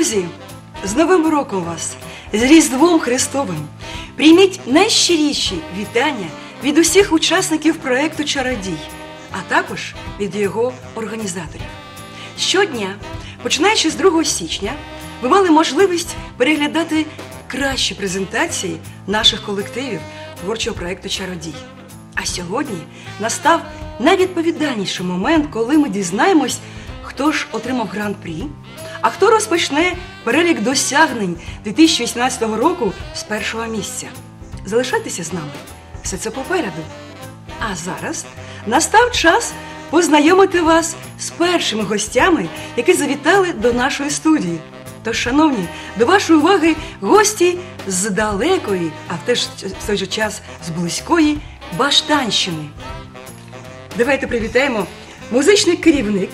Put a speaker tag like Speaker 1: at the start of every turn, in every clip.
Speaker 1: Друзі! З Новим роком вас! З Різдвом Христовим! Прийміть найщиріші вітання від усіх учасників проекту Чародій, а також від його організаторів. Щодня, починаючи з 2 січня, ви мали можливість переглядати кращі презентації наших колективів творчого проекту Чародій. А сьогодні настав найвідповідальніший момент, коли ми дізнаємось, хто ж отримав гран-прі, а хто розпочне перелік досягнень 2018 року з першого місця. Залишайтеся з нами. Все це попереду. А зараз настав час познайомити вас з першими гостями, які завітали до нашої студії. Тож, шановні, до вашої уваги гості з далекої, а в теж в той же час з близької Баштанщини. Давайте привітаємо музичний керівник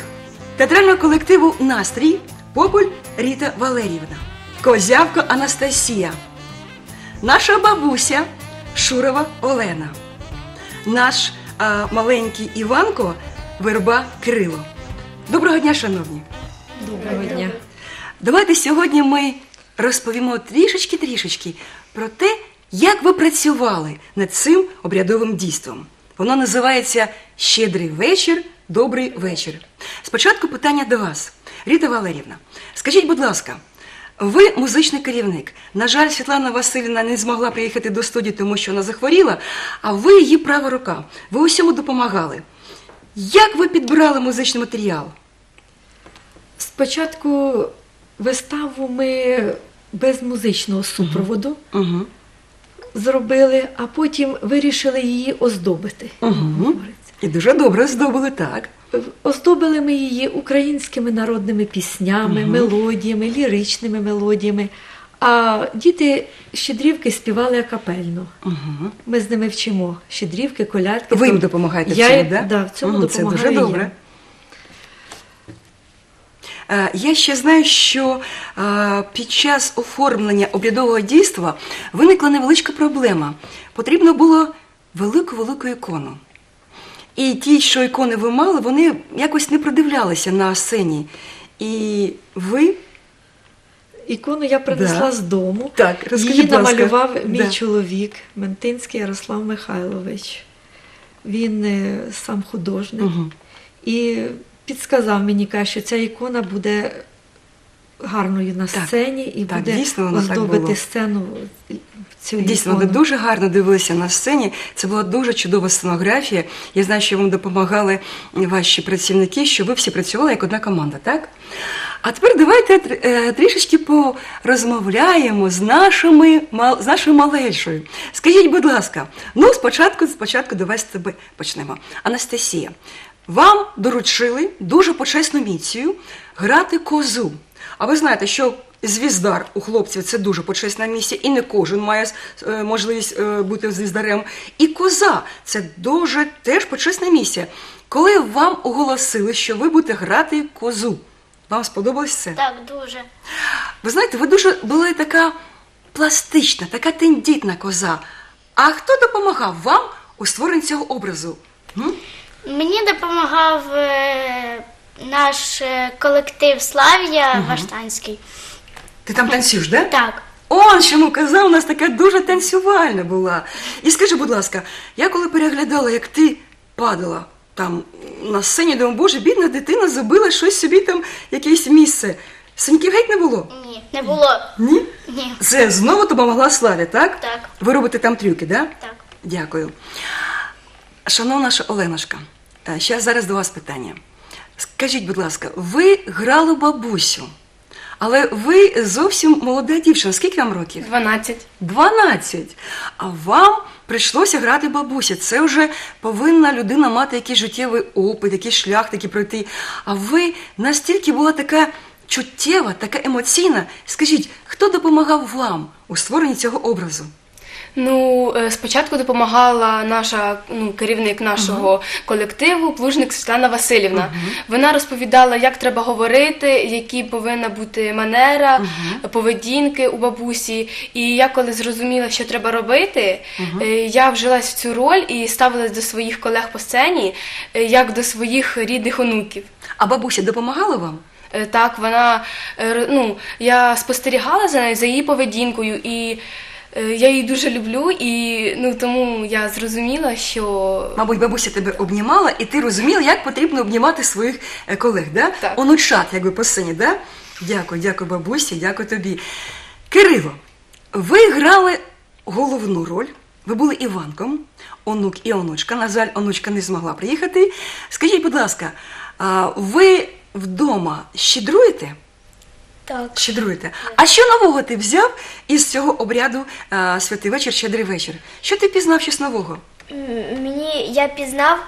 Speaker 1: театрального колективу Настрій Популь Ріта Валеріївна, Козявко Анастасія, наша бабуся Шурова Олена, наш а, маленький Іванко Верба Кирило. Доброго дня, шановні!
Speaker 2: Доброго дня.
Speaker 1: Давайте сьогодні ми розповімо трішечки-трішечки про те, як ви працювали над цим обрядовим дійством. Воно називається Щедрий вечір, добрий вечір. Спочатку питання до вас, Ріта Валерівна. Скажіть, будь ласка, ви музичний керівник. На жаль, Світлана Васильівна не змогла приїхати до студії, тому що вона захворіла, а ви її права рука. Ви усьому допомагали. Як ви підбирали музичний матеріал?
Speaker 2: Спочатку виставу ми без музичного супроводу
Speaker 1: Угу.
Speaker 2: зробили, а потім вирішили її оздобити.
Speaker 1: Угу. І дуже добре здобули так.
Speaker 2: Оздобили ми її українськими народними піснями,
Speaker 1: Мгм.
Speaker 2: мелодіями, ліричними мелодіями. А діти щедрівки співали акапельно.
Speaker 1: Угу.
Speaker 2: Ми з ними вчимо щедрівки, колядки.
Speaker 1: Ви їм
Speaker 2: То-
Speaker 1: допомагаєте в цьому, да?
Speaker 2: Да, в цьому
Speaker 1: Мгм, Це дуже добре. Е, Я ще знаю, що е, під час оформлення обрядового дійства виникла невеличка проблема. Потрібно було велику-велику ікону. І ті, що ікони ви мали, вони якось не продивлялися на сцені. І ви
Speaker 2: Ікону я принесла
Speaker 1: Да.
Speaker 2: з дому.
Speaker 1: Так, розкажіть,
Speaker 2: Її
Speaker 1: будь ласка.
Speaker 2: намалював мій
Speaker 1: Да.
Speaker 2: чоловік Ментинський Ярослав Михайлович. Він е, сам художник
Speaker 1: Мгм.
Speaker 2: і підсказав мені, каже, що ця ікона буде гарною на
Speaker 1: Так,
Speaker 2: сцені і
Speaker 1: так,
Speaker 2: буде
Speaker 1: дійсно так
Speaker 2: оздобити сцену цю
Speaker 1: Дійсно, вони дуже гарно дивилися на сцені. Це була дуже чудова сценографія. Я знаю, що вам допомагали ваші працівники, що ви всі працювали як одна команда, так? А тепер давайте е, трішечки порозмовляємо з нашими з нашою малечою. Скажіть, будь ласка, ну спочатку, спочатку давай з тебе почнемо. Анастасія, вам доручили дуже почесну місію грати козу. А ви знаєте, що звіздар у хлопців це дуже почесна місія, і не кожен має е, можливість е, бути звіздарем. І коза це дуже теж почесна місія. Коли вам оголосили, що ви будете грати козу, вам сподобалось це?
Speaker 3: Так, дуже.
Speaker 1: Ви знаєте, ви дуже були така пластична, така тендітна коза. А хто допомагав вам у створенні цього образу? М?
Speaker 3: Мені допомагав е, наш е, колектив Славія Ваштанський.
Speaker 1: Ти там танцюєш, да?
Speaker 3: Так.
Speaker 1: Он чому коза у нас така дуже танцювальна була. І скажи, будь ласка, я коли переглядала, як ти падала там на сцені, думаю, боже, бідна дитина забила щось собі там, якесь місце. Синьків геть не було?
Speaker 3: Ні, не було.
Speaker 1: Ні?
Speaker 3: Ні.
Speaker 1: Це знову допомогла Славі, так?
Speaker 3: Так.
Speaker 1: Ви робите там трюки, да?
Speaker 3: Так.
Speaker 1: Дякую. Шановна наша Оленушка, е, ще зараз до вас питання. Скажіть, будь ласка, ви грали бабусю, але ви зовсім молода дівчина. Скільки вам років?
Speaker 4: 12.
Speaker 1: 12. А вам прийшлося грати бабуся. Це вже повинна людина мати якийсь життєвий опит, якийсь шлях такий пройти. А ви настільки була така чуттєва, така емоційна. Скажіть, хто допомагав вам у створенні цього образу?
Speaker 4: Ну, е, спочатку допомагала наша ну, керівник нашого колективу, плужник Світлана Васильівна. Вона розповідала, як треба говорити, які повинна бути манера, поведінки у бабусі. І я коли зрозуміла, що треба робити, е, я вжилась в цю роль і ставилась до своїх колег по сцені, е, як до своїх рідних онуків.
Speaker 1: А бабуся допомагала вам?
Speaker 4: Так, вона ну, я спостерігала за нею, за її поведінкою, і я її дуже люблю, і ну тому я зрозуміла, що
Speaker 1: Мабуть, бабуся тебе обнімала, і ти розуміла, як потрібно обнімати своїх е, колег, да?
Speaker 4: Так.
Speaker 1: Онучат, якби по сцені, да? Дякую, дякую, бабусі, дякую тобі. Кирило, ви грали головну роль. Ви були Іванком, онук і онучка. На жаль, онучка не змогла приїхати. Скажіть, будь ласка, а ви вдома щедруєте?
Speaker 3: Так.
Speaker 1: Щедруєте. А що нового ти взяв із цього обряду а, святий вечір, щедрий вечір? Що ти пізнав щось нового?
Speaker 5: М, Мені я пізнав,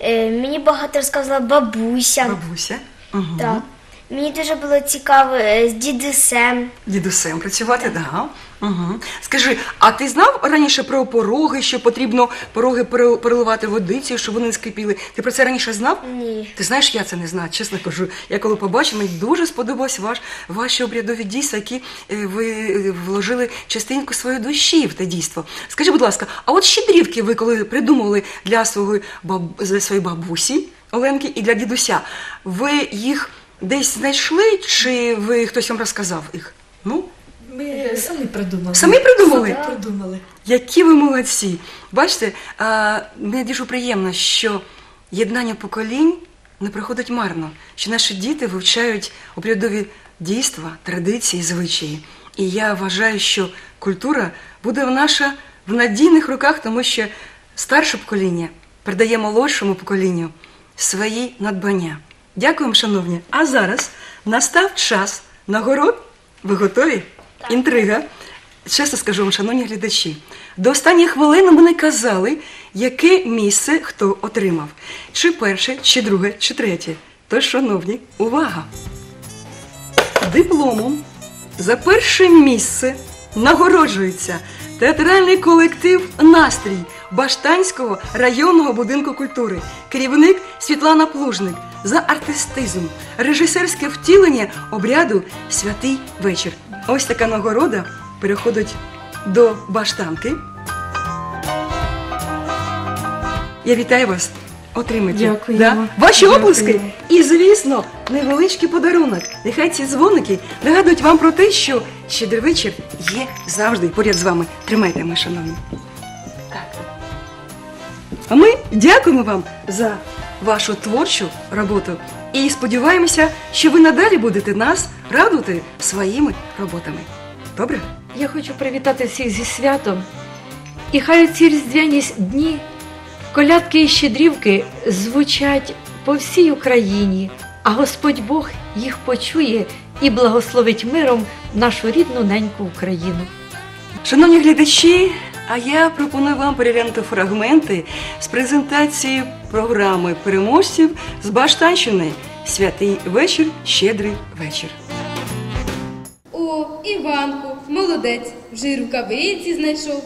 Speaker 5: е, мені багато розказала бабуся.
Speaker 1: Бабуся. Угу.
Speaker 5: Так. Мені дуже було цікаво е, з дідусем.
Speaker 1: Дідусем працювати, да. Угу. Скажи, а ти знав раніше про пороги, що потрібно пороги переливати водицею, щоб вони не скипіли? Ти про це раніше знав?
Speaker 5: Ні.
Speaker 1: Ти знаєш, я це не знаю, чесно кажу. Я коли побачила, мені дуже сподобалось ваш, ваші обрядові дійства, які е, ви е, вложили частинку своєї душі в те дійство. Скажи, будь ласка, а от щедрівки ви коли придумали для свого для своєї бабусі Оленки і для дідуся, ви їх десь знайшли, чи ви хтось вам розказав їх? Ну,
Speaker 2: Ми самі придумали.
Speaker 1: Самі придумали?
Speaker 2: Самі придумали.
Speaker 1: Які ви молодці! Бачите, а, мені дуже приємно, що єднання поколінь не проходить марно, що наші діти вивчають обрядові дійства, традиції, звичаї. І я вважаю, що культура буде в наша в надійних руках, тому що старше покоління передає молодшому поколінню свої надбання. Дякуємо, шановні. А зараз настав час нагород. Ви готові? Інтрига. Чесно скажу вам, шановні глядачі, до останньої хвилини ми не казали, яке місце хто отримав. Чи перше, чи друге, чи третє. Тож, шановні, увага! Дипломом за перше місце нагороджується театральний колектив Настрій Баштанського районного будинку культури, керівник Світлана Плужник за артистизм, режисерське втілення обряду Святий вечір. Ось така нагорода переходить до баштанки. Я вітаю вас. Отримайте.
Speaker 2: Дякуємо.
Speaker 1: Ваші
Speaker 2: Дякуємо.
Speaker 1: оплески. І, звісно, невеличкий подарунок. Нехай ці дзвоники нагадують вам про те, що щедрий вечір є завжди поряд з вами. Тримайте, ми, шановні. Так. А ми дякуємо вам за вашу творчу роботу і сподіваємося, що ви надалі будете нас радувати своїми роботами. Добре?
Speaker 2: Я хочу привітати всіх зі святом. І хай ці різдвяні дні, колядки і щедрівки звучать по всій Україні, а Господь Бог їх почує і благословить миром нашу рідну неньку Україну.
Speaker 1: Шановні глядачі, а я пропоную вам переглянути фрагменти з презентації програми переможців з Баштанщини Святий вечір, щедрий вечір.
Speaker 6: О, Іванку, молодець, вже й рукавиці знайшов.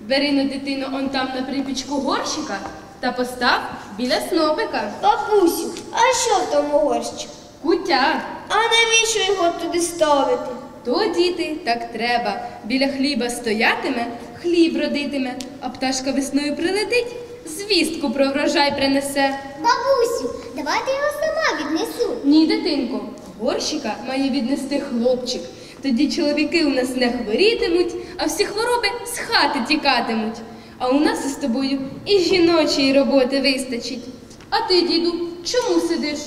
Speaker 6: Бери на дитину он там на припічку горщика та постав біля снопика.
Speaker 5: Бабусю, а що в тому горщику?
Speaker 6: Кутя.
Speaker 5: А навіщо його туди ставити?
Speaker 6: То діти, так треба. Біля хліба стоятиме, хліб родитиме, а пташка весною прилетить, звістку про врожай принесе.
Speaker 7: Бабусю, давайте я його сама віднесу.
Speaker 6: Ні, дитинко, горщика має віднести хлопчик. Тоді чоловіки у нас не хворітимуть, а всі хвороби з хати тікатимуть. А у нас із тобою і жіночої роботи вистачить. А ти, діду, чому сидиш?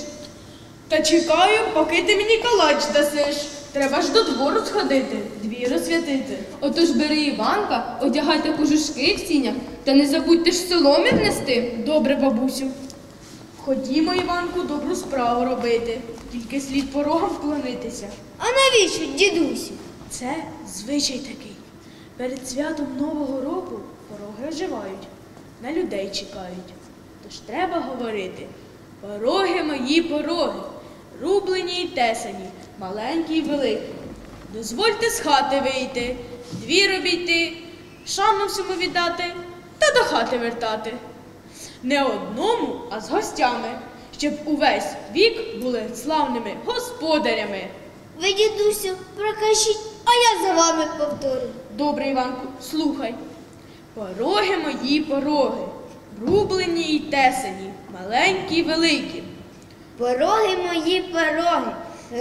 Speaker 8: Та чекаю, поки ти мені калач дасиш. Треба ж до двору сходити, двір освятити.
Speaker 6: Отож бери Іванка, одягайте кожушки в сінях, та не забудьте ж соломи внести.
Speaker 8: Добре, бабусю. Ходімо, Іванку, добру справу робити. Тільки слід порогам вклонитися.
Speaker 5: А навіщо, дідусю?
Speaker 8: Це звичай такий. Перед святом Нового року пороги оживають, на людей чекають. Тож треба говорити. Пороги мої пороги, рублені й тесані, маленькі й великі. Дозвольте з хати вийти, двір обійти, шану всьому віддати та до хати вертати. Не одному, а з гостями, щоб увесь вік були славними господарями.
Speaker 5: Ви, дідусю, прокажіть, а я за вами повторю.
Speaker 8: Добре, Іванку, слухай. Пороги мої пороги, рублені й тесані, маленькі й великі.
Speaker 5: Пороги мої пороги,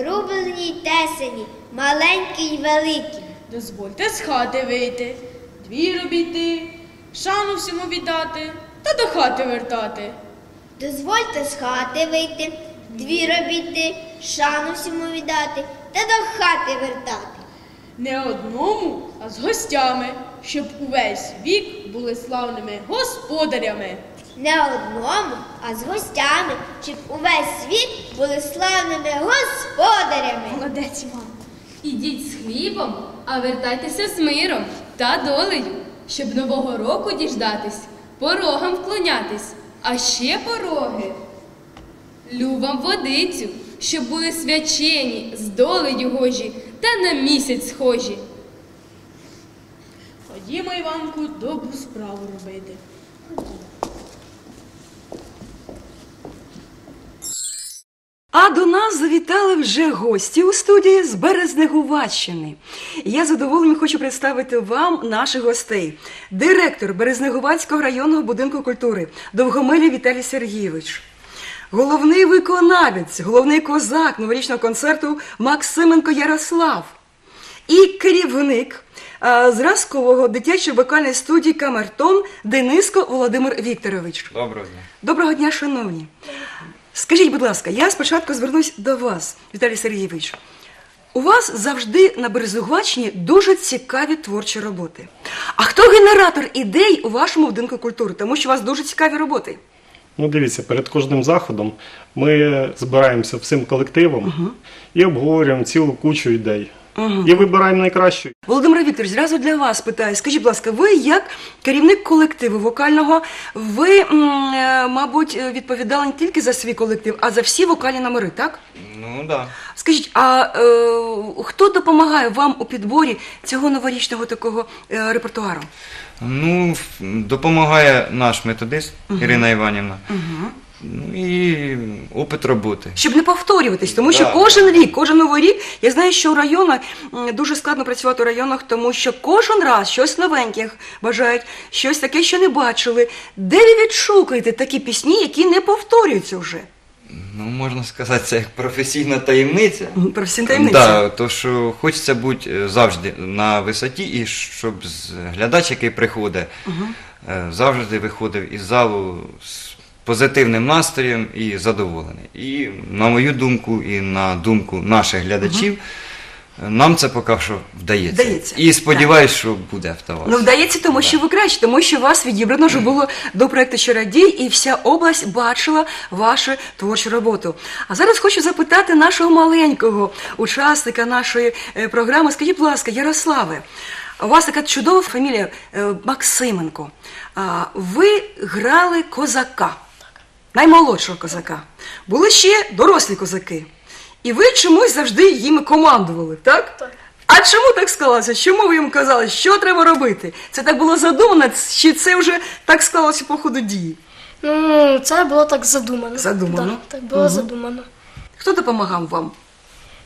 Speaker 7: рублені й тесені, маленькі й великі.
Speaker 8: Дозвольте з хати вийти, двір обійти, шану всьому віддати та до хати вертати.
Speaker 7: Дозвольте з хати вийти, двір обійти, шану всьому віддати та до хати вертати.
Speaker 8: Не одному, а з гостями, щоб увесь вік були славними господарями.
Speaker 7: Не одному, а з гостями, щоб увесь світ були славними господарями.
Speaker 8: Молодець, Іван.
Speaker 6: Ідіть з хлібом, а вертайтеся з миром та долею, щоб нового року діждатись, порогам вклонятись, а ще пороги. Лю вам водицю, щоб були свячені, з долею гожі та на місяць схожі.
Speaker 8: Ходімо, Іванку, добру справу робити.
Speaker 1: А до нас завітали вже гості у студії з Березнегуваччини. Я задоволенням хочу представити вам наших гостей. Директор Березнегувацького районного будинку культури Довгомилі Віталій Сергійович. Головний виконавець, головний козак новорічного концерту Максименко Ярослав. І керівник а, зразкового дитячої вокальної студії Камертон Дениско Володимир Вікторович.
Speaker 9: Доброго дня.
Speaker 1: Доброго дня, шановні. Скажіть, будь ласка, я спочатку звернусь до вас, Віталій Сергійович. У вас завжди на Березугваччині дуже цікаві творчі роботи. А хто генератор ідей у вашому будинку культури? Тому що у вас дуже цікаві роботи.
Speaker 10: Ну, дивіться, перед кожним заходом ми збираємося всім колективом і обговорюємо цілу кучу ідей. І вибираємо найкращу.
Speaker 1: Володимир Вікторович, зразу для вас питаю. Скажіть, будь ласка, ви як керівник колективу вокального, ви, м, е, мабуть, відповідали не тільки за свій колектив, а за всі вокальні номери, так?
Speaker 9: Ну да.
Speaker 1: Скажіть, а е, хто допомагає вам у підборі цього новорічного такого е, репертуару?
Speaker 9: Ну, допомагає наш методист Ірина Іванівна. Ну і опит роботи.
Speaker 1: Щоб не повторюватись, тому що
Speaker 9: Да.
Speaker 1: кожен рік, кожен новий рік, я знаю, що у районах м, дуже складно працювати у районах, тому що кожен раз щось новеньке бажають, щось таке, що не бачили. Де ви відшукаєте такі пісні, які не повторюються вже?
Speaker 9: Ну, можна сказати, це як професійна таємниця.
Speaker 1: М, Професійна таємниця.
Speaker 9: Да, то що хочеться бути е, завжди на висоті, і щоб з- глядач, який приходить, е, завжди виходив із залу з позитивним настроєм і задоволений. І на мою думку, і на думку наших глядачів, нам це поки що вдається.
Speaker 1: Вдається.
Speaker 9: І сподіваюся, що буде вдаватися.
Speaker 1: Ну, вдається, тому що ви краще, тому що вас відібрано вже було до проєкту Чародій, і вся область бачила вашу творчу роботу. А зараз хочу запитати нашого маленького учасника нашої е, програми. Скажіть, будь ласка, Ярославе, у вас така чудова фамілія е, Максименко. Ви грали козака, наймолодшого козака. Були ще дорослі козаки. І ви чомусь завжди їми командували, так? Так. А чому так склалося? Чому ви їм казали, що треба робити? Це так було задумано, чи це вже так склалося по ходу дії?
Speaker 11: Ну, це було так задумано.
Speaker 1: Задумано?
Speaker 11: Так, так було
Speaker 1: Мгм.
Speaker 11: задумано.
Speaker 1: Хто допомагав вам?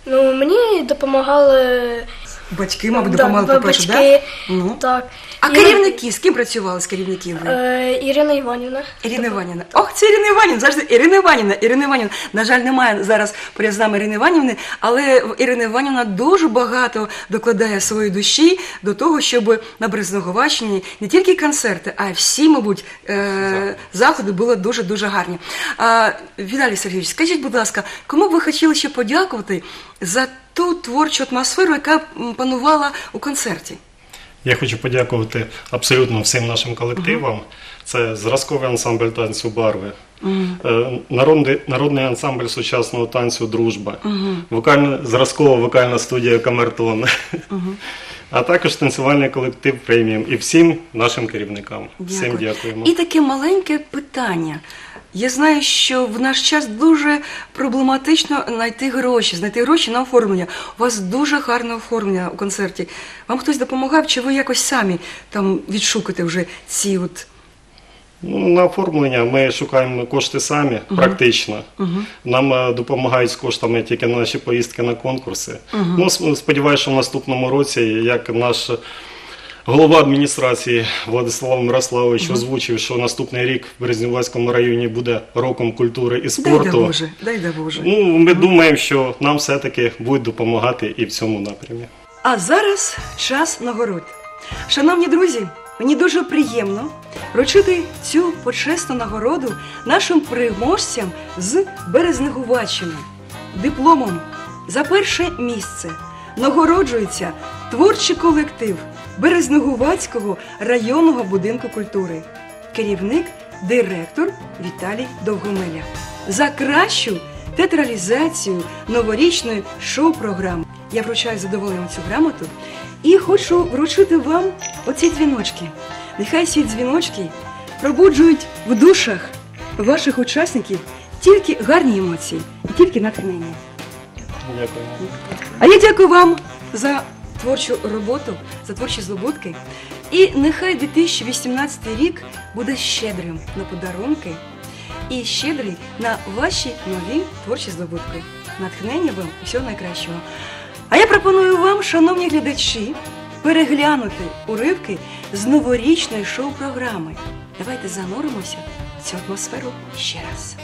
Speaker 11: Ну, мені допомагали
Speaker 1: Батьки, мабуть, допомагали,
Speaker 11: батьки.
Speaker 1: так? Ну.
Speaker 11: Так.
Speaker 1: А
Speaker 11: І-
Speaker 1: керівники, з ким працювали з керівників ви?
Speaker 11: Е, Ірина Іванівна.
Speaker 1: Ірина Іванівна. Ох, це Ірина Іванівна, завжди Ірина Іванівна, Ірина Іванівна. На жаль, немає зараз поряд з нами Ірини Іванівни, але Ірина Іванівна дуже багато докладає своєї душі до того, щоб на Березногуваччині не тільки концерти, а й всі, мабуть, е- заходи були дуже-дуже гарні. А, Віталій Сергійович, скажіть, будь ласка, кому б ви хотіли ще подякувати за ту творчу атмосферу, яка панувала у концерті?
Speaker 10: Я хочу подякувати абсолютно всім нашим колективам. Це зразковий ансамбль танцю барви, е, народний, народний ансамбль сучасного танцю Дружба, вокальна, зразкова вокальна студія Камертон, а також танцювальний колектив преміум і всім нашим керівникам. Всім дякуємо.
Speaker 1: І таке маленьке питання. Я знаю, що в наш час дуже проблематично знайти гроші, знайти гроші на оформлення. У вас дуже гарне оформлення у концерті. Вам хтось допомагав, чи ви якось самі там відшукаєте вже ці от
Speaker 10: Ну, на оформлення ми шукаємо кошти самі, практично. Нам е, допомагають з коштами тільки наші поїздки на конкурси. Ну, сподіваюся, що в наступному році, як наш Голова адміністрації Владислав Мирославович озвучив, що наступний рік в Березнівацькому районі буде роком культури і
Speaker 1: Дай да
Speaker 10: спорту.
Speaker 1: Боже, дай да Боже.
Speaker 10: Ну, ми думаємо, що нам все-таки будуть допомагати і в цьому напрямі.
Speaker 1: А зараз час нагород. Шановні друзі, мені дуже приємно вручити цю почесну нагороду нашим переможцям з Березнегуваччини. Дипломом за перше місце нагороджується творчий колектив Березнегувацького районного будинку культури, керівник, директор Віталій Довгомеля. За кращу театралізацію новорічної шоу-програми. Я вручаю задоволенням цю грамоту і хочу вручити вам оці дзвіночки. Нехай ці дзвіночки пробуджують в душах ваших учасників тільки гарні емоції і тільки натхнення.
Speaker 10: Дякую.
Speaker 1: А я дякую вам за творчу роботу, за творчі здобутки. І нехай 2018 рік буде щедрим на подарунки і щедрий на ваші нові творчі здобутки. Натхнення вам всього найкращого. А я пропоную вам, шановні глядачі, переглянути уривки з новорічної шоу-програми. Давайте зануримося в цю атмосферу ще раз.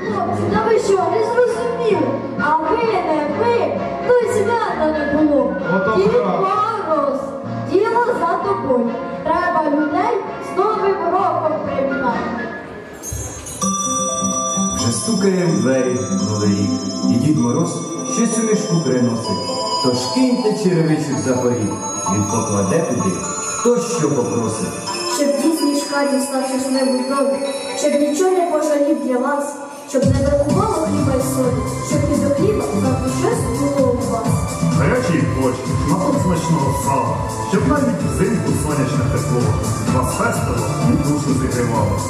Speaker 12: Хлопці, та ви що, не зрозуміли? А ви не ви, то й свята не було. Дід Мороз, діло за тобою. Треба людей з Новим роком привітати.
Speaker 13: Вже стукає в двері новий рік, і Дід Мороз щось у мішку приносить. Тож киньте черевичок за поріг, він покладе туди, хто що попросить.
Speaker 12: Щоб дід з мішка дістав щось-небудь нове, щоб нічого не пожалів для вас, щоб не бракувало хліба й солі, щоб і до хліба завжди щось було у вас.
Speaker 14: Гарячі очі, шматок смачного сала, щоб навіть взимку сонячне тепло вас фестило і душу зігрівало.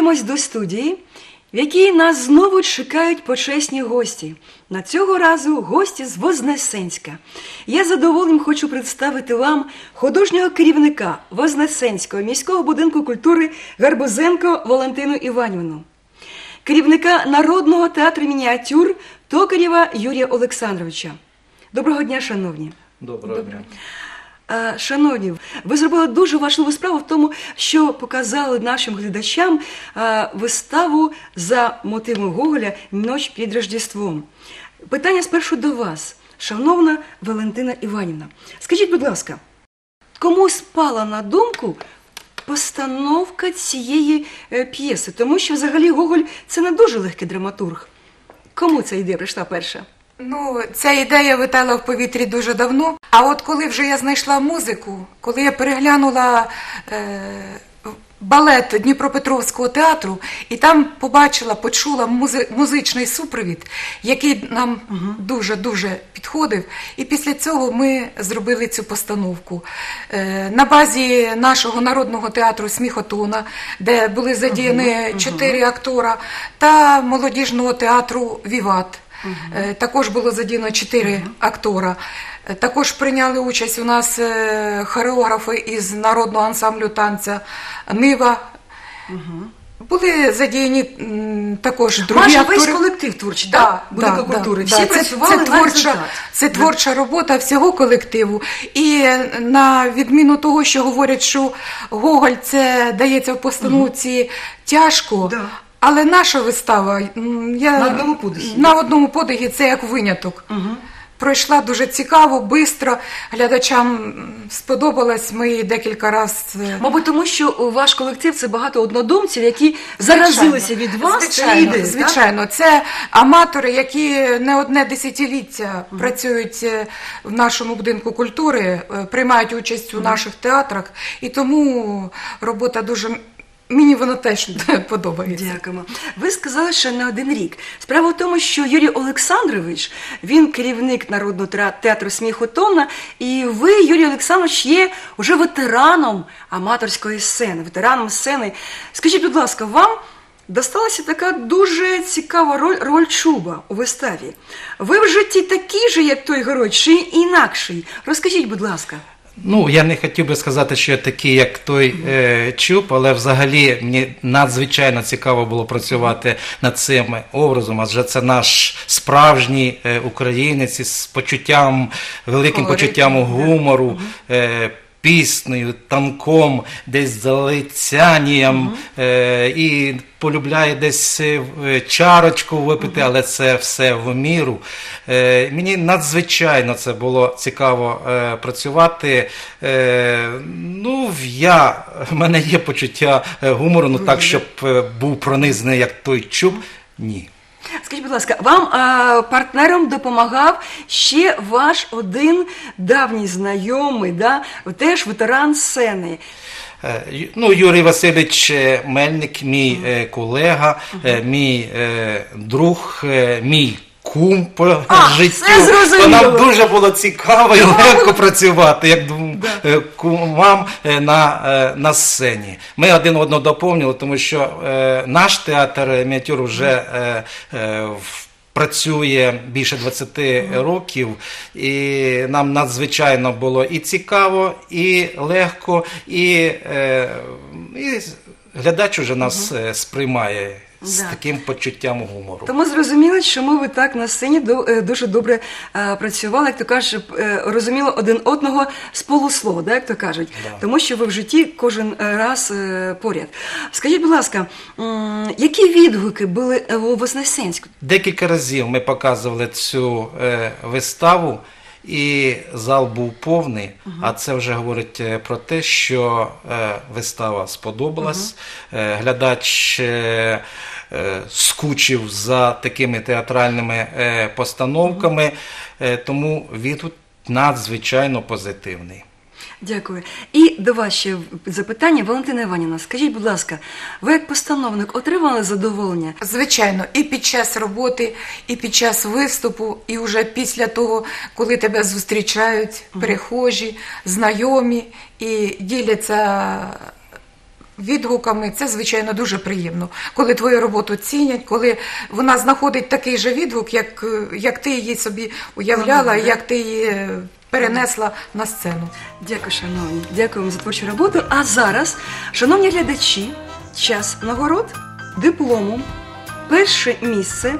Speaker 1: Повертаємось до студії, в якій нас знову чекають почесні гості. На цього разу гості з Вознесенська. Я задоволенням хочу представити вам художнього керівника Вознесенського міського будинку культури Гарбузенко Валентину Іванівну, керівника Народного театру мініатюр Токарєва Юрія Олександровича. Доброго дня, шановні!
Speaker 15: Доброго дня.
Speaker 1: Шановні, ви зробили дуже важливу справу в тому, що показали нашим глядачам виставу за мотивом Гоголя Ніч під Рождеством. Питання спершу до вас, шановна Валентина Іванівна. Скажіть, будь ласка, кому спала на думку постановка цієї е, п'єси? Тому що взагалі Гоголь це не дуже легкий драматург. Кому ця ідея прийшла перша?
Speaker 16: Ну, ця ідея витала в повітрі дуже давно. А от коли вже я знайшла музику, коли я переглянула е, балет Дніпропетровського театру, і там побачила, почула музи- музичний супровід, який нам дуже-дуже підходив. І після цього ми зробили цю постановку. Е, на базі нашого народного театру Сміхотона, де були задіяні чотири актора, та молодіжного театру Віват. Е, Також було задіяно чотири актора. Е, Також прийняли участь у нас е, хореографи із народного ансамблю танця Нива. Були задіяні також другі
Speaker 1: Майже
Speaker 16: актори.
Speaker 1: весь колектив творчий,
Speaker 16: Да,
Speaker 1: да,
Speaker 16: да,
Speaker 1: культури.
Speaker 16: да,
Speaker 1: Всі
Speaker 16: да.
Speaker 1: працювали
Speaker 16: це, творча, це творча робота всього колективу. І на відміну того, що говорять, що Гоголь це дається в постановці тяжко. Але наша вистава я,
Speaker 1: На одному подихі.
Speaker 16: на одному подихі це як виняток. Пройшла дуже цікаво, швидко. Глядачам сподобалось. Ми її декілька разів.
Speaker 1: Мабуть, тому що ваш колектив це багато однодумців, які заразилися від вас
Speaker 16: звичайно,
Speaker 1: так?
Speaker 16: звичайно. Це аматори, які не одне десятиліття працюють е, в нашому будинку культури, е, приймають участь у наших театрах, і тому робота дуже мені вона теж подобається.
Speaker 1: Дякуємо. Ви сказали, що не один рік. Справа в тому, що Юрій Олександрович, він керівник Народного театру сміху Тона, і ви, Юрій Олександрович, є вже ветераном аматорської сцени, ветераном сцени. Скажіть, будь ласка, вам досталася така дуже цікава роль, роль чуба у виставі. Ви в житті такий же, як той герой, чи інакший? Розкажіть, будь ласка.
Speaker 15: Ну, я не хотів би сказати, що я такий, як той е, чуб, але взагалі мені надзвичайно цікаво було працювати над цим образом, адже це наш справжній е, українець із почуттям, великим
Speaker 17: Колоритом,
Speaker 15: почуттям гумору. Е, Піснею, танком, десь залицянням е, і полюбляє десь е, в- чарочку випити, але це все в міру. Е, мені надзвичайно це було цікаво е, працювати. Е, ну, я, в мене є почуття е, гумору, ну так, щоб е, був пронизаний як той чуб, ні.
Speaker 1: Скажіть, будь ласка, вам а, партнером допомагав ще ваш один давній знайомий, да, теж ветеран сцени.
Speaker 15: Е, Ну, Юрій Васильович е, Мельник, мій е, колега, мій друг, мій кум по життю.
Speaker 1: все зрозуміло.
Speaker 15: То нам дуже було цікаво і легко працювати, як двом е, кумам е, на, е, на сцені. Ми один одного доповнювали, тому що наш театр мініатюр вже в- працює більше 20 років, і нам надзвичайно було і цікаво, і легко, і, і глядач уже нас сприймає з
Speaker 1: Да.
Speaker 15: таким почуттям гумору.
Speaker 1: Тому зрозуміло, чому ви так на сцені е, дуже добре е, працювали, як то кажуть, е, розуміли один одного з полуслова, да, як то кажуть, тому що ви в житті кожен раз поряд. Скажіть, будь ласка, які відгуки були у Вознесенську?
Speaker 15: Декілька разів ми показували цю виставу, і зал був повний. А це вже говорить е, про те, що е, вистава сподобалась. Угу. глядач скучив за такими театральними постановками, тому відгук надзвичайно позитивний.
Speaker 1: Дякую. І до вас ще запитання, Валентина Іванівна, скажіть, будь ласка, ви як постановник отримали задоволення?
Speaker 16: Звичайно, і під час роботи, і під час виступу, і вже після того, коли тебе зустрічають перехожі, знайомі і діляться відгуками, це звичайно дуже приємно. Коли твою роботу цінять, коли вона знаходить такий же відгук, як, як ти її собі уявляла, як ти її перенесла на сцену.
Speaker 1: Дякую, шановні. Дякуємо за творчу роботу. А зараз, шановні глядачі, час нагород дипломом. Перше місце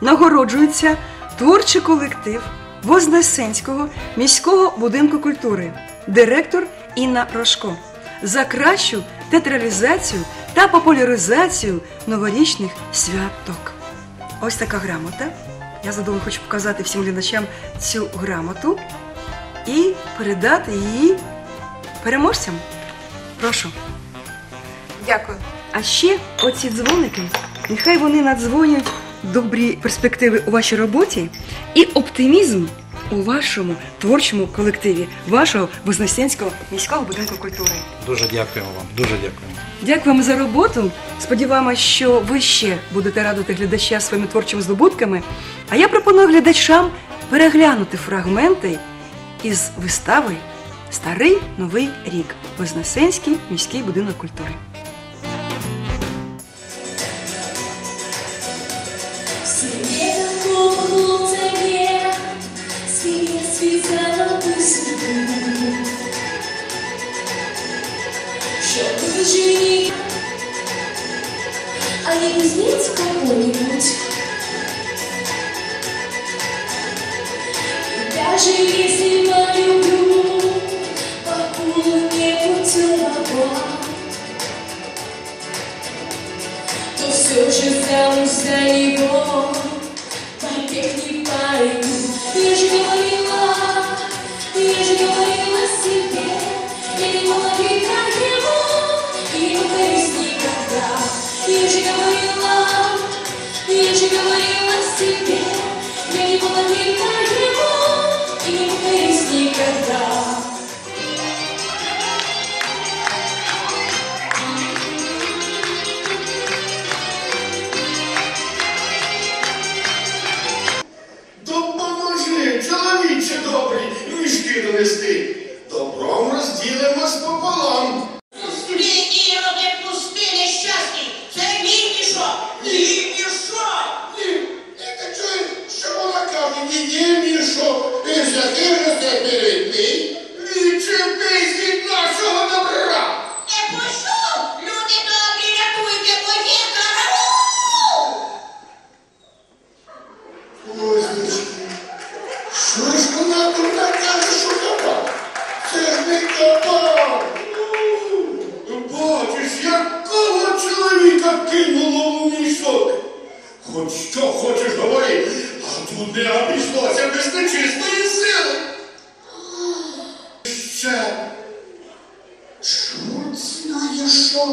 Speaker 1: нагороджується творчий колектив Вознесенського міського будинку культури, директор Інна Рожко за кращу театралізацію та популяризацію новорічних святок. Ось така грамота. Я задумала хочу показати всім глядачам цю грамоту і передати її переможцям. Прошу.
Speaker 16: Дякую.
Speaker 1: А ще оці дзвоники, нехай вони надзвонять добрі перспективи у вашій роботі і оптимізм у вашому творчому колективі, вашого Вознесенського міського будинку культури.
Speaker 15: Дуже дякуємо вам, дуже дякуємо.
Speaker 1: Дякуємо за роботу. Сподіваємось, що ви ще будете радувати глядача своїми творчими здобутками. А я пропоную глядачам переглянути фрагменти із вистави Старий Новий рік Вознесенський міський будинок культури.
Speaker 18: Що дружині, а не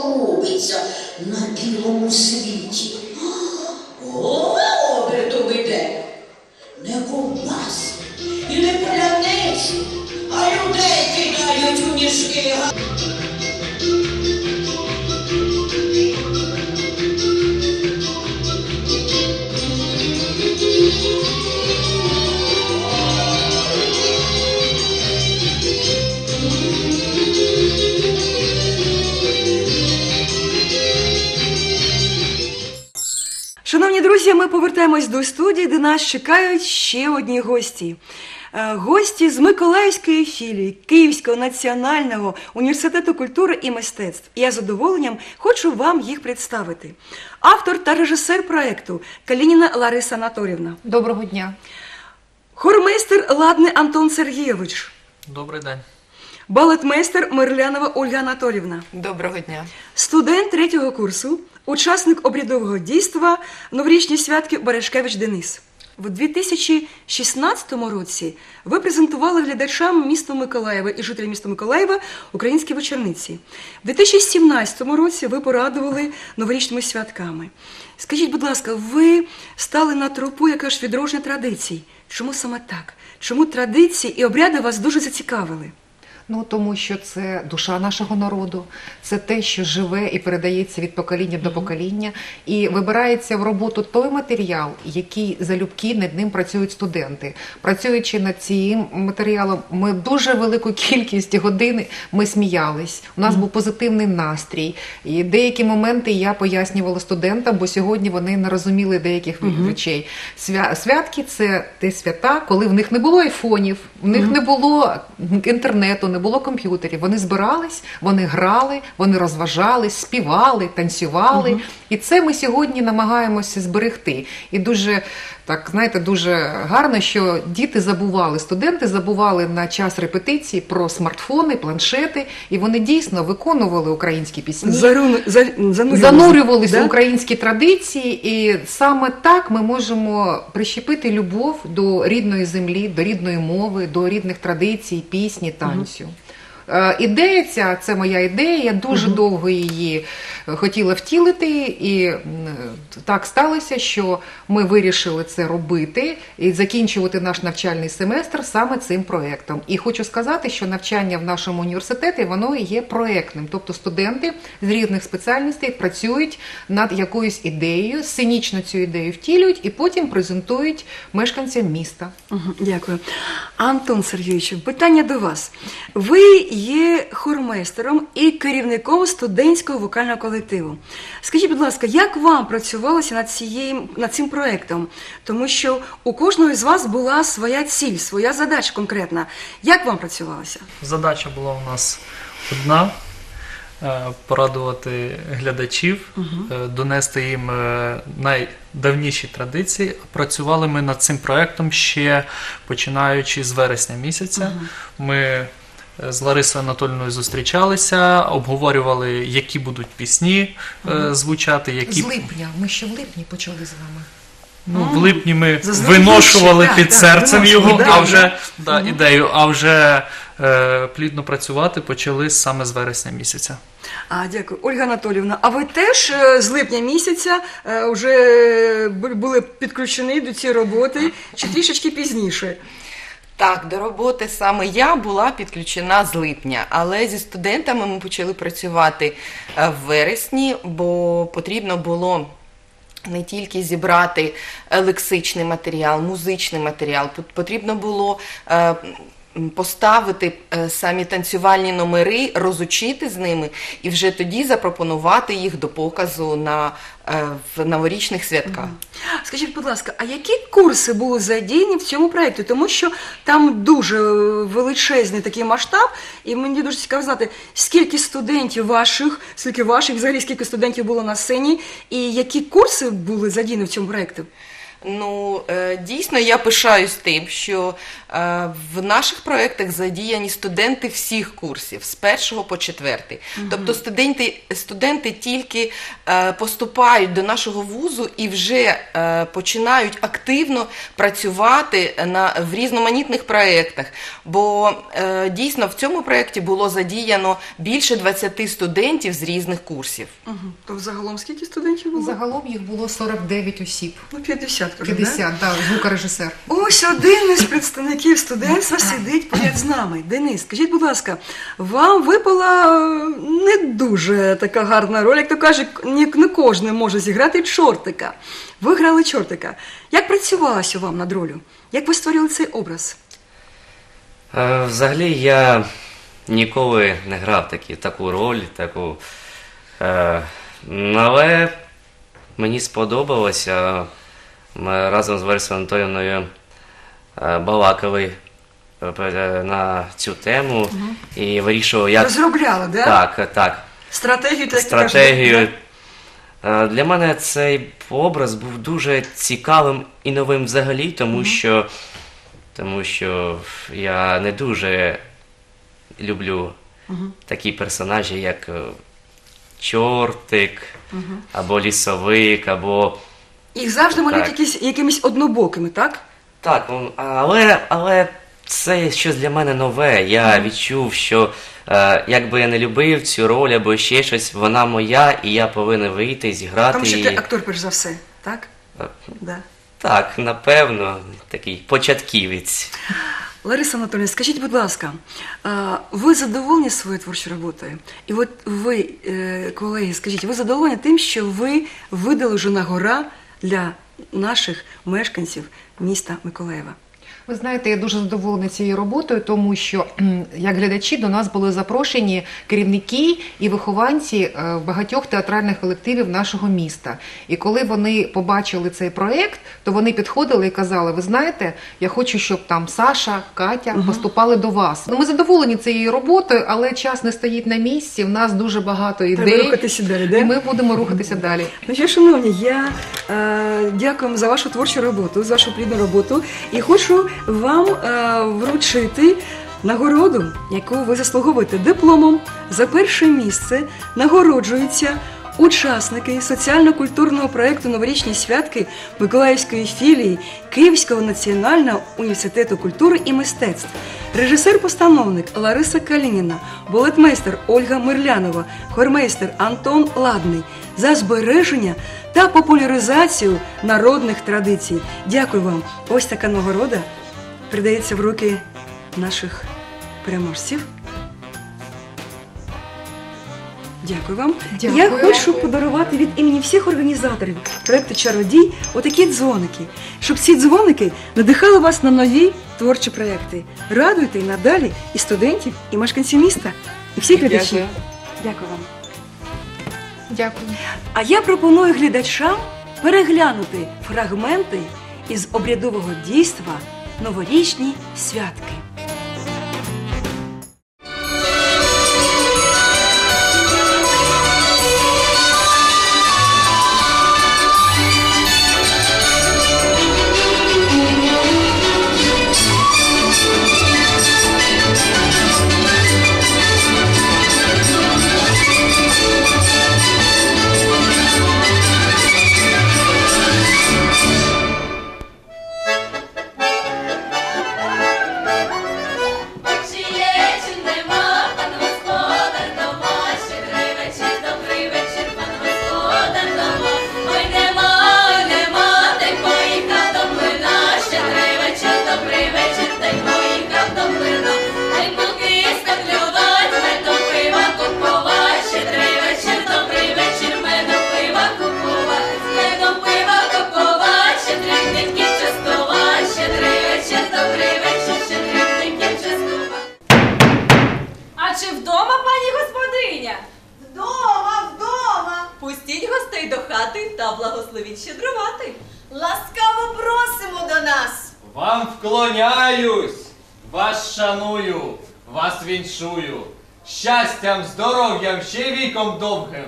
Speaker 19: робиться на білому світі.
Speaker 1: Нас чекають ще одні гості. Е, Гості з Миколаївської філії Київського національного університету культури і мистецтв. Я з задоволенням хочу вам їх представити. Автор та режисер проєкту Калініна Лариса Анатолівна.
Speaker 20: Доброго дня.
Speaker 1: Хормейстер Ладний Антон Сергійович.
Speaker 21: Добрий день.
Speaker 1: Балетмейстер Мирлянова Ольга Анатолівна.
Speaker 20: Доброго дня.
Speaker 1: Студент третього курсу, учасник обрядового дійства Новорічні святки Берешкевич Денис. В 2016 році ви презентували глядачам міста Миколаєва і жителям міста Миколаєва українські вечорниці. В 2017 році ви порадували новорічними святками. Скажіть, будь ласка, ви стали на тропу, яка ж відрожня традицій. Чому саме так? Чому традиції і обряди вас дуже зацікавили?
Speaker 20: Ну тому що це душа нашого народу, це те, що живе і передається від покоління до покоління, і вибирається в роботу той матеріал, який залюбки над ним працюють студенти. Працюючи над цим матеріалом, ми дуже велику кількість годин ми сміялись. У нас був позитивний настрій. І деякі моменти я пояснювала студентам, бо сьогодні вони не розуміли деяких речей. Свя- Святки це те свята, коли в них не було айфонів, в них не було інтернету, не було комп'ютерів. Вони збирались, вони грали, вони розважались, співали, танцювали. І це ми сьогодні намагаємося зберегти. І дуже так, знаєте, дуже гарно, що діти забували, студенти забували на час репетиції про смартфони, планшети, і вони дійсно виконували українські пісні.
Speaker 1: Заруну- за- занурювалися,
Speaker 20: занурювалися
Speaker 1: да?
Speaker 20: в українські традиції, і саме так ми можемо прищепити любов до рідної землі, до рідної мови, до рідних традицій, пісні, танцю. Е, Ідея ця, це моя ідея. Я дуже довго її е, хотіла втілити, і так сталося, що ми вирішили це робити і закінчувати наш навчальний семестр саме цим проектом. І хочу сказати, що навчання в нашому університеті воно є проектним, тобто студенти з різних спеціальностей працюють над якоюсь ідеєю, сценічно цю ідею втілюють і потім презентують мешканцям міста.
Speaker 1: Мгм, Дякую. Антон Сергійович, питання до вас. Ви є хормейстером і керівником студентського вокального колективу. Скажіть, будь ласка, як вам працювалося над, цією, над цим проєктом? Тому що у кожного з вас була своя ціль, своя задача конкретна. Як вам працювалося?
Speaker 21: Задача була у нас одна. е, Порадувати глядачів, е, донести їм е, найдавніші традиції. Працювали ми над цим проектом ще починаючи з вересня місяця. Ми е, з Ларисою Анатольовною зустрічалися, обговорювали, які будуть пісні е, звучати, які
Speaker 20: З липня. Ми ще в липні почали з вами.
Speaker 21: Ну, в липні ми
Speaker 20: Заздалегідь
Speaker 21: виношували
Speaker 20: ще,
Speaker 21: під
Speaker 20: так,
Speaker 21: серцем
Speaker 20: так,
Speaker 21: його,
Speaker 20: ідею,
Speaker 21: а вже
Speaker 20: да.
Speaker 21: да,
Speaker 20: Мгм.
Speaker 21: ідею, а вже е, плідно працювати почали саме з вересня місяця.
Speaker 1: А, дякую. Ольга Анатолівна, а ви теж е, з липня місяця е, вже були підключені до цієї роботи чи трішечки пізніше?
Speaker 22: Так, до роботи саме я була підключена з липня, але зі студентами ми почали працювати е, в вересні, бо потрібно було не тільки зібрати е, лексичний матеріал, музичний матеріал, потрібно було е, поставити е, самі танцювальні номери, розучити з ними і вже тоді запропонувати їх до показу на е, в новорічних святках.
Speaker 1: Скажіть, будь ласка, а які курси були задіяні в цьому проєкті? Тому що там дуже величезний такий масштаб, і мені дуже цікаво знати, скільки студентів ваших, скільки ваших, взагалі скільки студентів було на сцені, і які курси були задіяні в цьому проєкті?
Speaker 22: Ну, е, дійсно, я пишаюсь тим, що е, в наших проєктах задіяні студенти всіх курсів з першого по четвертий.
Speaker 23: Мгм.
Speaker 22: Тобто студенти, студенти тільки е, поступають до нашого вузу і вже починають активно працювати на, в різноманітних проєктах. Бо дійсно в цьому проєкті було задіяно більше 20 студентів з різних курсів.
Speaker 1: Угу. То загалом скільки студентів було?
Speaker 20: Загалом їх було 49 осіб.
Speaker 1: Ну, 50, кажу,
Speaker 20: 50, так, да, звукорежисер.
Speaker 1: Ось один із представників студентства сидить поряд з нами. Денис, скажіть, будь ласка, вам випала е, не дуже така гарна роль, як то кажуть, не, не кожен може зіграти чортика. Ви грали чортика. Як працювалося вам над ролью? Як ви створили цей образ?
Speaker 23: Е, Взагалі я ніколи не грав такі, таку роль, таку. Е, але мені сподобалося. Ми разом з Версою Антонівною е, балакали е, е, на цю тему
Speaker 1: Мгм.
Speaker 23: і вирішували, як.
Speaker 1: Розробляли, да?
Speaker 23: Так, так.
Speaker 1: Стратегію, так
Speaker 23: Стратегію. Е, Для мене цей образ був дуже цікавим і новим взагалі, тому що, тому що я не дуже люблю
Speaker 1: Мгм.
Speaker 23: такі персонажі, як чортик, або лісовик, або.
Speaker 1: Їх завжди малюють
Speaker 23: Так.
Speaker 1: якісь, якимись однобокими, так?
Speaker 23: Так, ну, але, але це щось для мене нове. Я відчув, що е, якби я не любив цю роль або ще щось, вона моя, і я повинен вийти, зіграти
Speaker 1: Тому що
Speaker 23: її.
Speaker 1: ти актор, перш за все, так?
Speaker 23: Е,
Speaker 1: Да.
Speaker 23: Так, напевно, такий початківець.
Speaker 1: Лариса Анатольевна, скажіть, будь ласка, а, ви задоволені своєю творчою роботою? І от ви, е, колеги, скажіть, ви задоволені тим, що ви видали вже на гора для наших мешканців міста Миколаєва?
Speaker 20: Ви знаєте, я дуже задоволена цією роботою, тому що як глядачі до нас були запрошені керівники і вихованці е, багатьох театральних колективів нашого міста. І коли вони побачили цей проект, то вони підходили і казали: Ви знаєте, я хочу, щоб там Саша, Катя поступали до вас. Ну, ми задоволені цією роботою, але час не стоїть на місці. В нас дуже багато ідей.
Speaker 1: Треба рухатися далі, да?
Speaker 20: І ми будемо рухатися далі.
Speaker 1: Ну що, шановні, я е, дякую за вашу творчу роботу, за вашу плідну роботу і хочу вам е, вручити нагороду, яку ви заслуговуєте дипломом за перше місце. Нагороджуються учасники соціально-культурного проєкту Новорічні святки Миколаївської філії Київського національного університету культури і мистецтв, режисер-постановник Лариса Калініна, балетмейстер Ольга Мирлянова, хормейстер Антон Ладний за збереження та популяризацію народних традицій. Дякую вам. Ось така нагорода передається в руки наших переможців. Дякую вам.
Speaker 20: Дякую.
Speaker 1: Я хочу подарувати від імені всіх організаторів проєкту Чародій отакі дзвоники, щоб ці дзвоники надихали вас на нові творчі проєкти. Радуйте і надалі і студентів, і мешканців міста, і всіх
Speaker 20: Дякую.
Speaker 1: глядачів. Дякую вам.
Speaker 20: Дякую.
Speaker 1: А я пропоную глядачам переглянути фрагменти із обрядового дійства Новорічні святки.
Speaker 24: Вам вклоняюсь, вас шаную, вас віншую. Щастям, здоров'ям, ще віком довгим.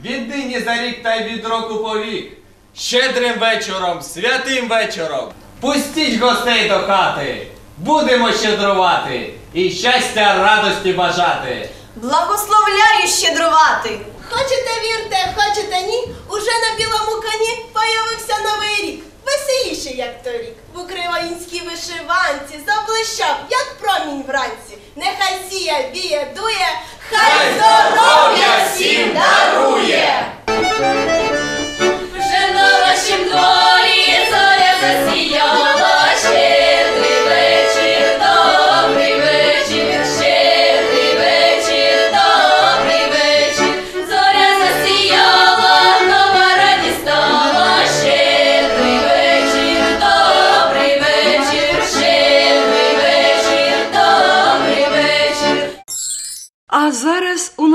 Speaker 24: Віднині за рік та й від року по вік. Щедрим вечором, святим вечором. Пустіть гостей до хати. Будемо щедрувати і щастя, радості бажати.
Speaker 25: Благословляю щедрувати.
Speaker 26: Хочете вірте, хочете ні, уже на білому коні появився новий рік. Веселіше, як торік. В українській вишиванці заблищав, як промінь вранці. Нехай сія, віє, дує, хай здоров'я всім дарує.
Speaker 18: Вже на вашім дворі зоря засіяла,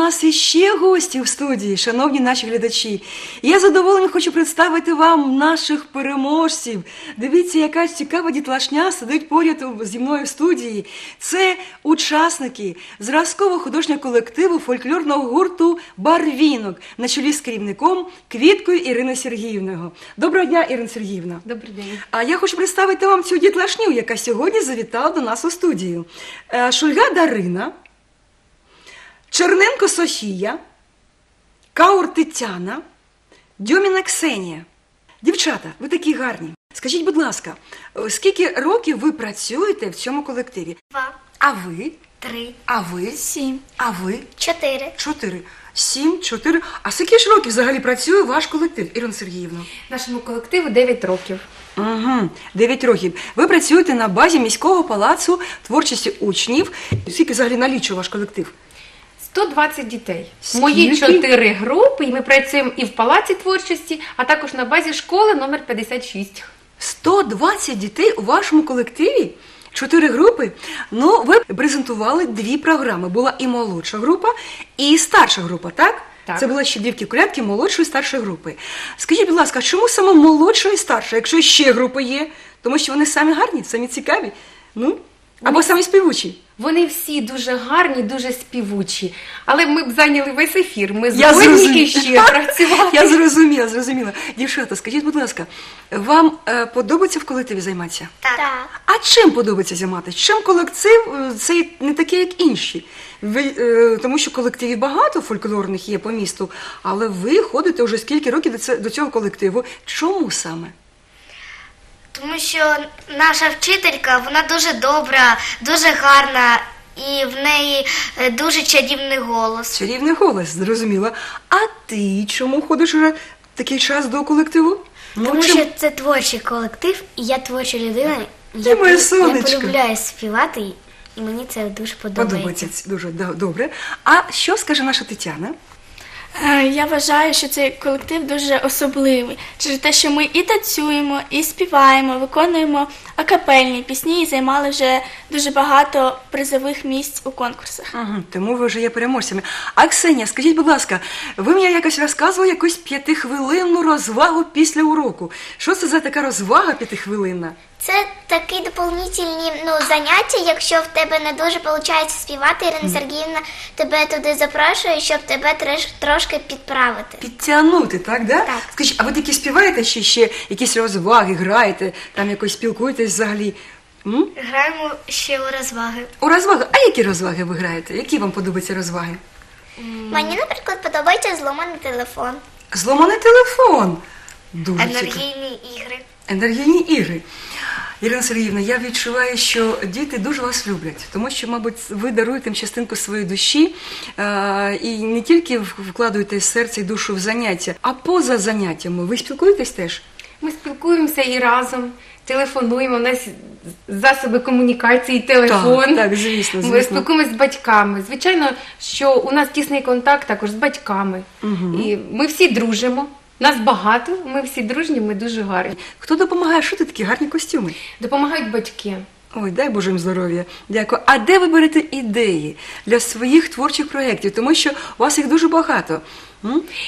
Speaker 1: нас іще гості в студії, шановні наші глядачі. Я задоволенням хочу представити вам наших переможців. Дивіться, яка цікава дітлашня сидить поряд у- зі мною в студії. Це учасники зразкового художнього колективу фольклорного гурту Барвінок на чолі з керівником Квіткою Іриною Сергіївною. Доброго дня, Ірина Сергіївна.
Speaker 11: Добрий день.
Speaker 1: А я хочу представити вам цю дітлашню, яка сьогодні завітала до нас у студію. Е, Шульга Дарина. Черненко Софія, Каур Тетяна, Дьоміна Ксенія. Дівчата, ви такі гарні. Скажіть, будь ласка, скільки років ви працюєте в цьому колективі?
Speaker 5: Два.
Speaker 1: А ви?
Speaker 5: Три.
Speaker 1: А ви? Сім. А ви?
Speaker 5: Чотири.
Speaker 1: Чотири. Сім, чотири. А скільки ж років взагалі працює ваш колектив, Ірина Сергіївна?
Speaker 11: Нашому колективу 9 років.
Speaker 1: Угу, 9 років. Ви працюєте на базі міського палацу творчості учнів. Скільки взагалі налічує ваш колектив?
Speaker 11: 120 дітей.
Speaker 1: Скільки?
Speaker 11: Мої чотири групи, і ми працюємо і в палаці творчості, а також на базі школи номер 56.
Speaker 1: 120 дітей у вашому колективі? Чотири групи. Ну, ви презентували дві програми. Була і молодша група, і старша група, так?
Speaker 11: Так.
Speaker 1: Це були ще дівки колядки молодшої і старшої групи. Скажіть, будь ласка, чому саме молодша і старша, якщо ще групи є? Тому що вони самі гарні, самі цікаві. Ну, або самі співучі.
Speaker 11: Вони всі дуже гарні, дуже співучі. Але ми б зайняли весь ефір. Ми згодні
Speaker 1: зрозуміла.
Speaker 11: ще працювати.
Speaker 1: Я зрозуміла, зрозуміла. Дівчата, скажіть, будь ласка, вам е, подобається в колективі займатися?
Speaker 5: Так.
Speaker 1: А чим подобається займатися? Чим колектив е, цей не такий, як інші? Ви, е, тому що колективів багато фольклорних є по місту, але ви ходите вже скільки років до це- до цього колективу. Чому саме?
Speaker 5: Тому що наша вчителька, вона дуже добра, дуже гарна, і в неї е, дуже чарівний голос.
Speaker 1: Чарівний голос, зрозуміла. А ти чому ходиш уже такий час до колективу? Ну,
Speaker 5: Тому
Speaker 1: чим-
Speaker 5: що це творчий колектив, і я творча людина.
Speaker 1: Ти
Speaker 5: Я,
Speaker 1: моє
Speaker 5: я
Speaker 1: сонечко.
Speaker 5: полюбляю співати, і мені це дуже подобається.
Speaker 1: Подобається дуже добре. А що скаже наша Тетяна?
Speaker 27: Е, Я вважаю, що цей колектив дуже особливий через те, що ми і танцюємо, і співаємо, виконуємо акапельні пісні і займали вже дуже багато призових місць у конкурсах.
Speaker 1: Угу, тому ви вже є переможцями. А Ксенія, скажіть, будь ласка, ви мені якось розказували якусь п'ятихвилинну розвагу після уроку. Що це за така розвага п'ятихвилинна?
Speaker 5: Це такі доповнительні ну, заняття, якщо в тебе не дуже виходить співати, Ірина. Сергіївна тебе туди запрошує, щоб тебе треш- трошки підправити.
Speaker 1: Підтягнути, так, да? Так. Скажіть, а ви такі співаєте чи ще якісь розваги, граєте, там якось спілкуєтесь взагалі? М?
Speaker 5: Граємо ще у розваги.
Speaker 1: У розваги? А які розваги ви граєте? Які вам подобаються розваги?
Speaker 5: Мені, наприклад, подобається зломаний телефон,
Speaker 1: Зломаний телефон. Дуже цікаво.
Speaker 5: енергійні ігри.
Speaker 1: Енергійні ігри. Ірина Сергіївна, я відчуваю, що діти дуже вас люблять, тому що, мабуть, ви даруєте їм частинку своєї душі е, і не тільки в- вкладуєте серце і душу в заняття, а поза заняттями. Ви спілкуєтесь теж?
Speaker 11: Ми спілкуємося і разом, телефонуємо. У нас засоби комунікації, телефон.
Speaker 1: Так, так, звісно,
Speaker 11: Ми спілкуємося з батьками. Звичайно, що у нас тісний контакт також з батьками.
Speaker 1: Мгм.
Speaker 11: І ми всі дружимо. Нас багато, ми всі дружні, ми дуже гарні.
Speaker 1: Хто допомагає шити такі гарні костюми?
Speaker 11: Допомагають батьки.
Speaker 1: Ой, дай Боже їм здоров'я. Дякую. А де ви берете ідеї для своїх творчих проєктів? Тому що у вас їх дуже багато.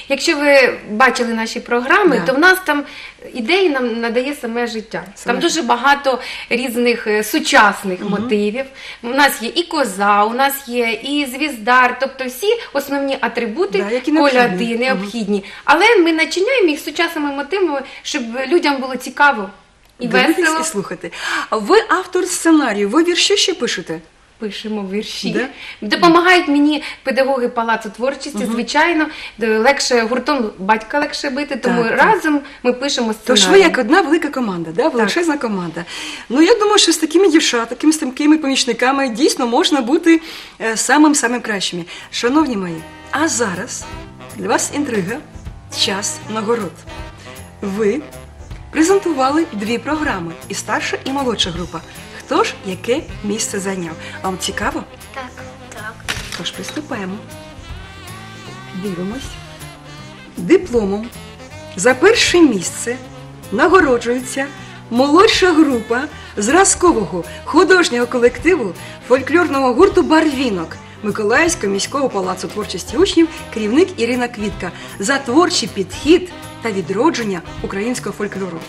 Speaker 11: Якщо ви бачили наші програми,
Speaker 1: Да.
Speaker 11: то в нас там ідеї нам надає саме життя.
Speaker 1: Саме
Speaker 11: Там дуже багато різних е, сучасних мотивів. У нас є і коза, у нас є і звіздар, тобто всі основні атрибути
Speaker 1: Да, які необхідні.
Speaker 11: коляди необхідні. Але ми начиняємо їх сучасними мотивами, щоб людям було цікаво і
Speaker 1: Дивитись
Speaker 11: весело.
Speaker 1: і слухати. Ви автор сценарію, ви вірші ще пишете?
Speaker 11: Пишемо вірші.
Speaker 1: Да?
Speaker 11: Допомагають мені педагоги палацу творчості. Звичайно, легше гуртом батька легше бити, тому
Speaker 1: Так, так.
Speaker 11: разом ми пишемо сценарій.
Speaker 1: Тож ви як одна велика команда, да? величезна команда. Ну я думаю, що з такими дівчатами, з такими помічниками дійсно можна бути е, самим самим кращими. Шановні мої, а зараз для вас інтрига, час нагород. Ви презентували дві програми: і старша, і молодша група. Хто ж яке місце зайняв? Вам цікаво?
Speaker 5: Так. Так.
Speaker 1: Тож приступаємо. Дивимось. Дипломом за перше місце нагороджується молодша група зразкового художнього колективу фольклорного гурту Барвінок Миколаївського міського палацу творчості учнів, керівник Ірина Квітка за творчий підхід та відродження українського фольклору.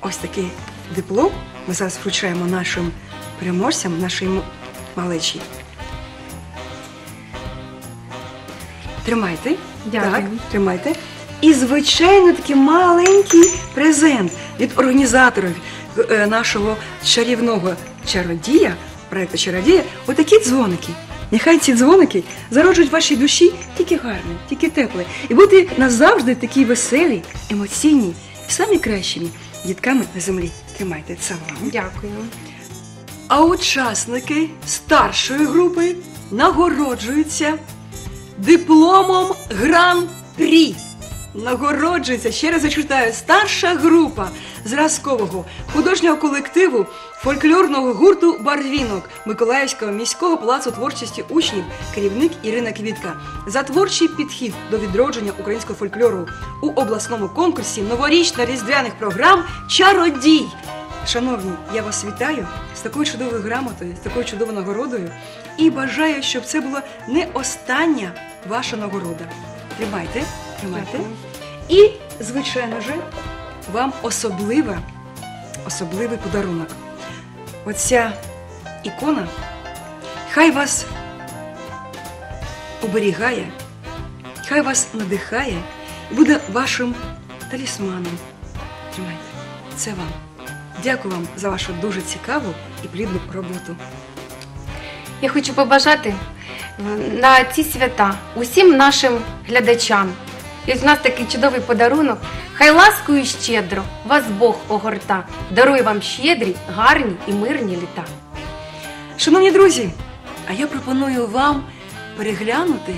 Speaker 1: Ось такий диплом ми зараз вручаємо нашим переможцям, нашій малечі. Тримайте.
Speaker 11: Дякую.
Speaker 1: Так, тримайте. І, звичайно, такий маленький презент від організаторів е, нашого чарівного чародія, проєкту чародія, отакі дзвоники. Нехай ці дзвоники зароджують в вашій душі тільки гарні, тільки теплі. І бути назавжди такі веселі, емоційні і самі кращими дітками на землі. Тримайте це вам.
Speaker 11: Дякую.
Speaker 1: А учасники старшої групи нагороджуються дипломом Гран-прі. Нагороджується, ще раз зачитаю, старша група зразкового художнього колективу фольклорного гурту Барвінок Миколаївського міського палацу творчості учнів, керівник Ірина Квітка за творчий підхід до відродження українського фольклору у обласному конкурсі новорічно-різдвяних програм Чародій. Шановні, я вас вітаю з такою чудовою грамотою, з такою чудовою нагородою і бажаю, щоб це була не остання ваша нагорода. Тримайте, тримайте. І, звичайно же, вам особлива, особливий подарунок. Оця ікона хай вас оберігає, хай вас надихає і буде вашим талісманом. Тримайте. Це вам. Дякую вам за вашу дуже цікаву і плідну роботу.
Speaker 11: Я хочу побажати е, на ці свята усім нашим глядачам. І у нас такий чудовий подарунок. Хай ласкою щедро вас Бог огорта, дарує вам щедрі, гарні і мирні літа.
Speaker 1: Шановні друзі, а я пропоную вам переглянути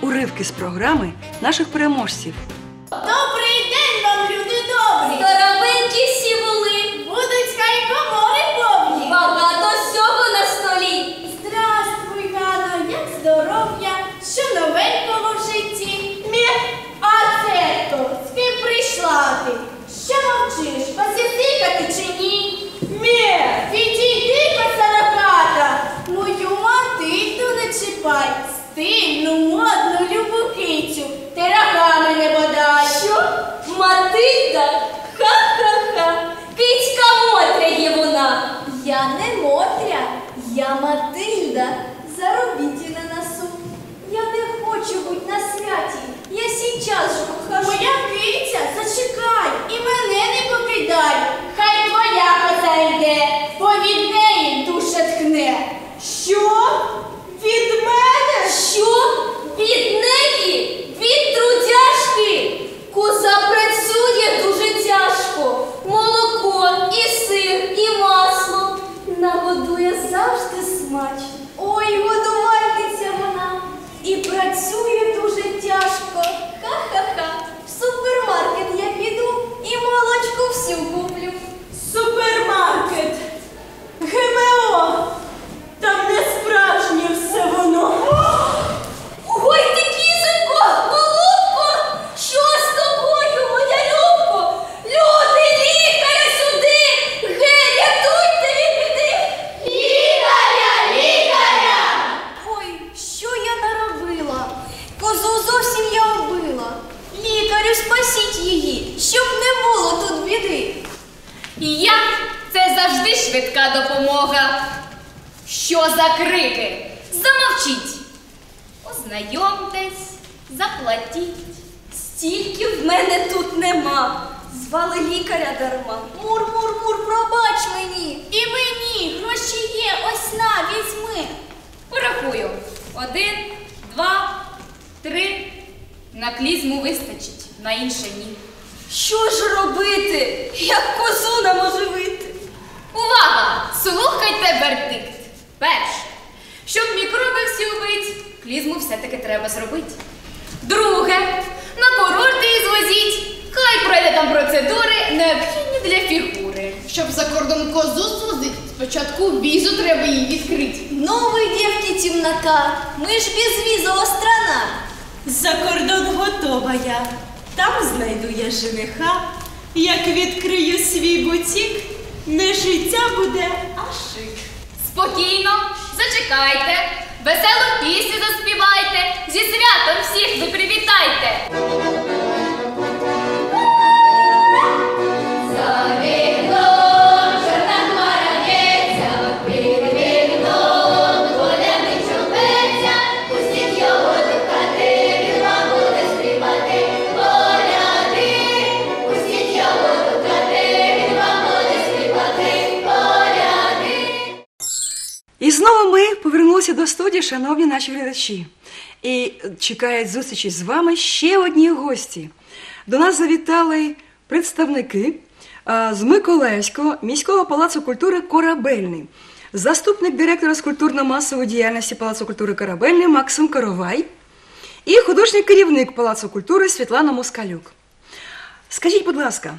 Speaker 1: уривки з програми наших переможців.
Speaker 26: Добрий день вам, люди добрі!
Speaker 18: Здоровенькі всі були,
Speaker 26: Будуть хай комори повні!
Speaker 18: багато всього на столі.
Speaker 26: Здравствуй, Ганно, як здоров'я, що новенького в житті? Мє, а це то, з ким прийшла ти? Що мовчиш, посвятикати чи ні? Мє, відійди, косараката, мою матильду не чіпай, стильну, модну, любу кицю, ти рогами не бодай.
Speaker 18: Що? Матильда? Ха-ха-ха. Кицька Мотря є вона.
Speaker 12: Я не Мотря, я Матильда, заробіть на носу. Я не хочу бути на святі, я сейчас же ухожу.
Speaker 26: Моя киця, зачекай і мене не покидай. Хай твоя коса йде, бо від неї душа ткне. Що? Від мене?
Speaker 18: Що? Від неї? Від трудяшки? Коза працює дуже тяжко. Молоко, і сир, і масло. Нагодує завжди смачно.
Speaker 12: Ой, вона і працює дуже
Speaker 28: тяжко.
Speaker 29: Ха-ха-ха. В
Speaker 30: супермаркет я
Speaker 31: піду
Speaker 1: і молодь. До студії, шановні наші глядачі. І чекають зустрічі з вами ще одні гості. До нас завітали представники з Миколаївського міського палацу культури Корабельний, заступник директора з культурно-масової діяльності Палацу культури Корабельний Максим Коровай і художній керівник Палацу культури Світлана Москалюк. Скажіть, будь ласка,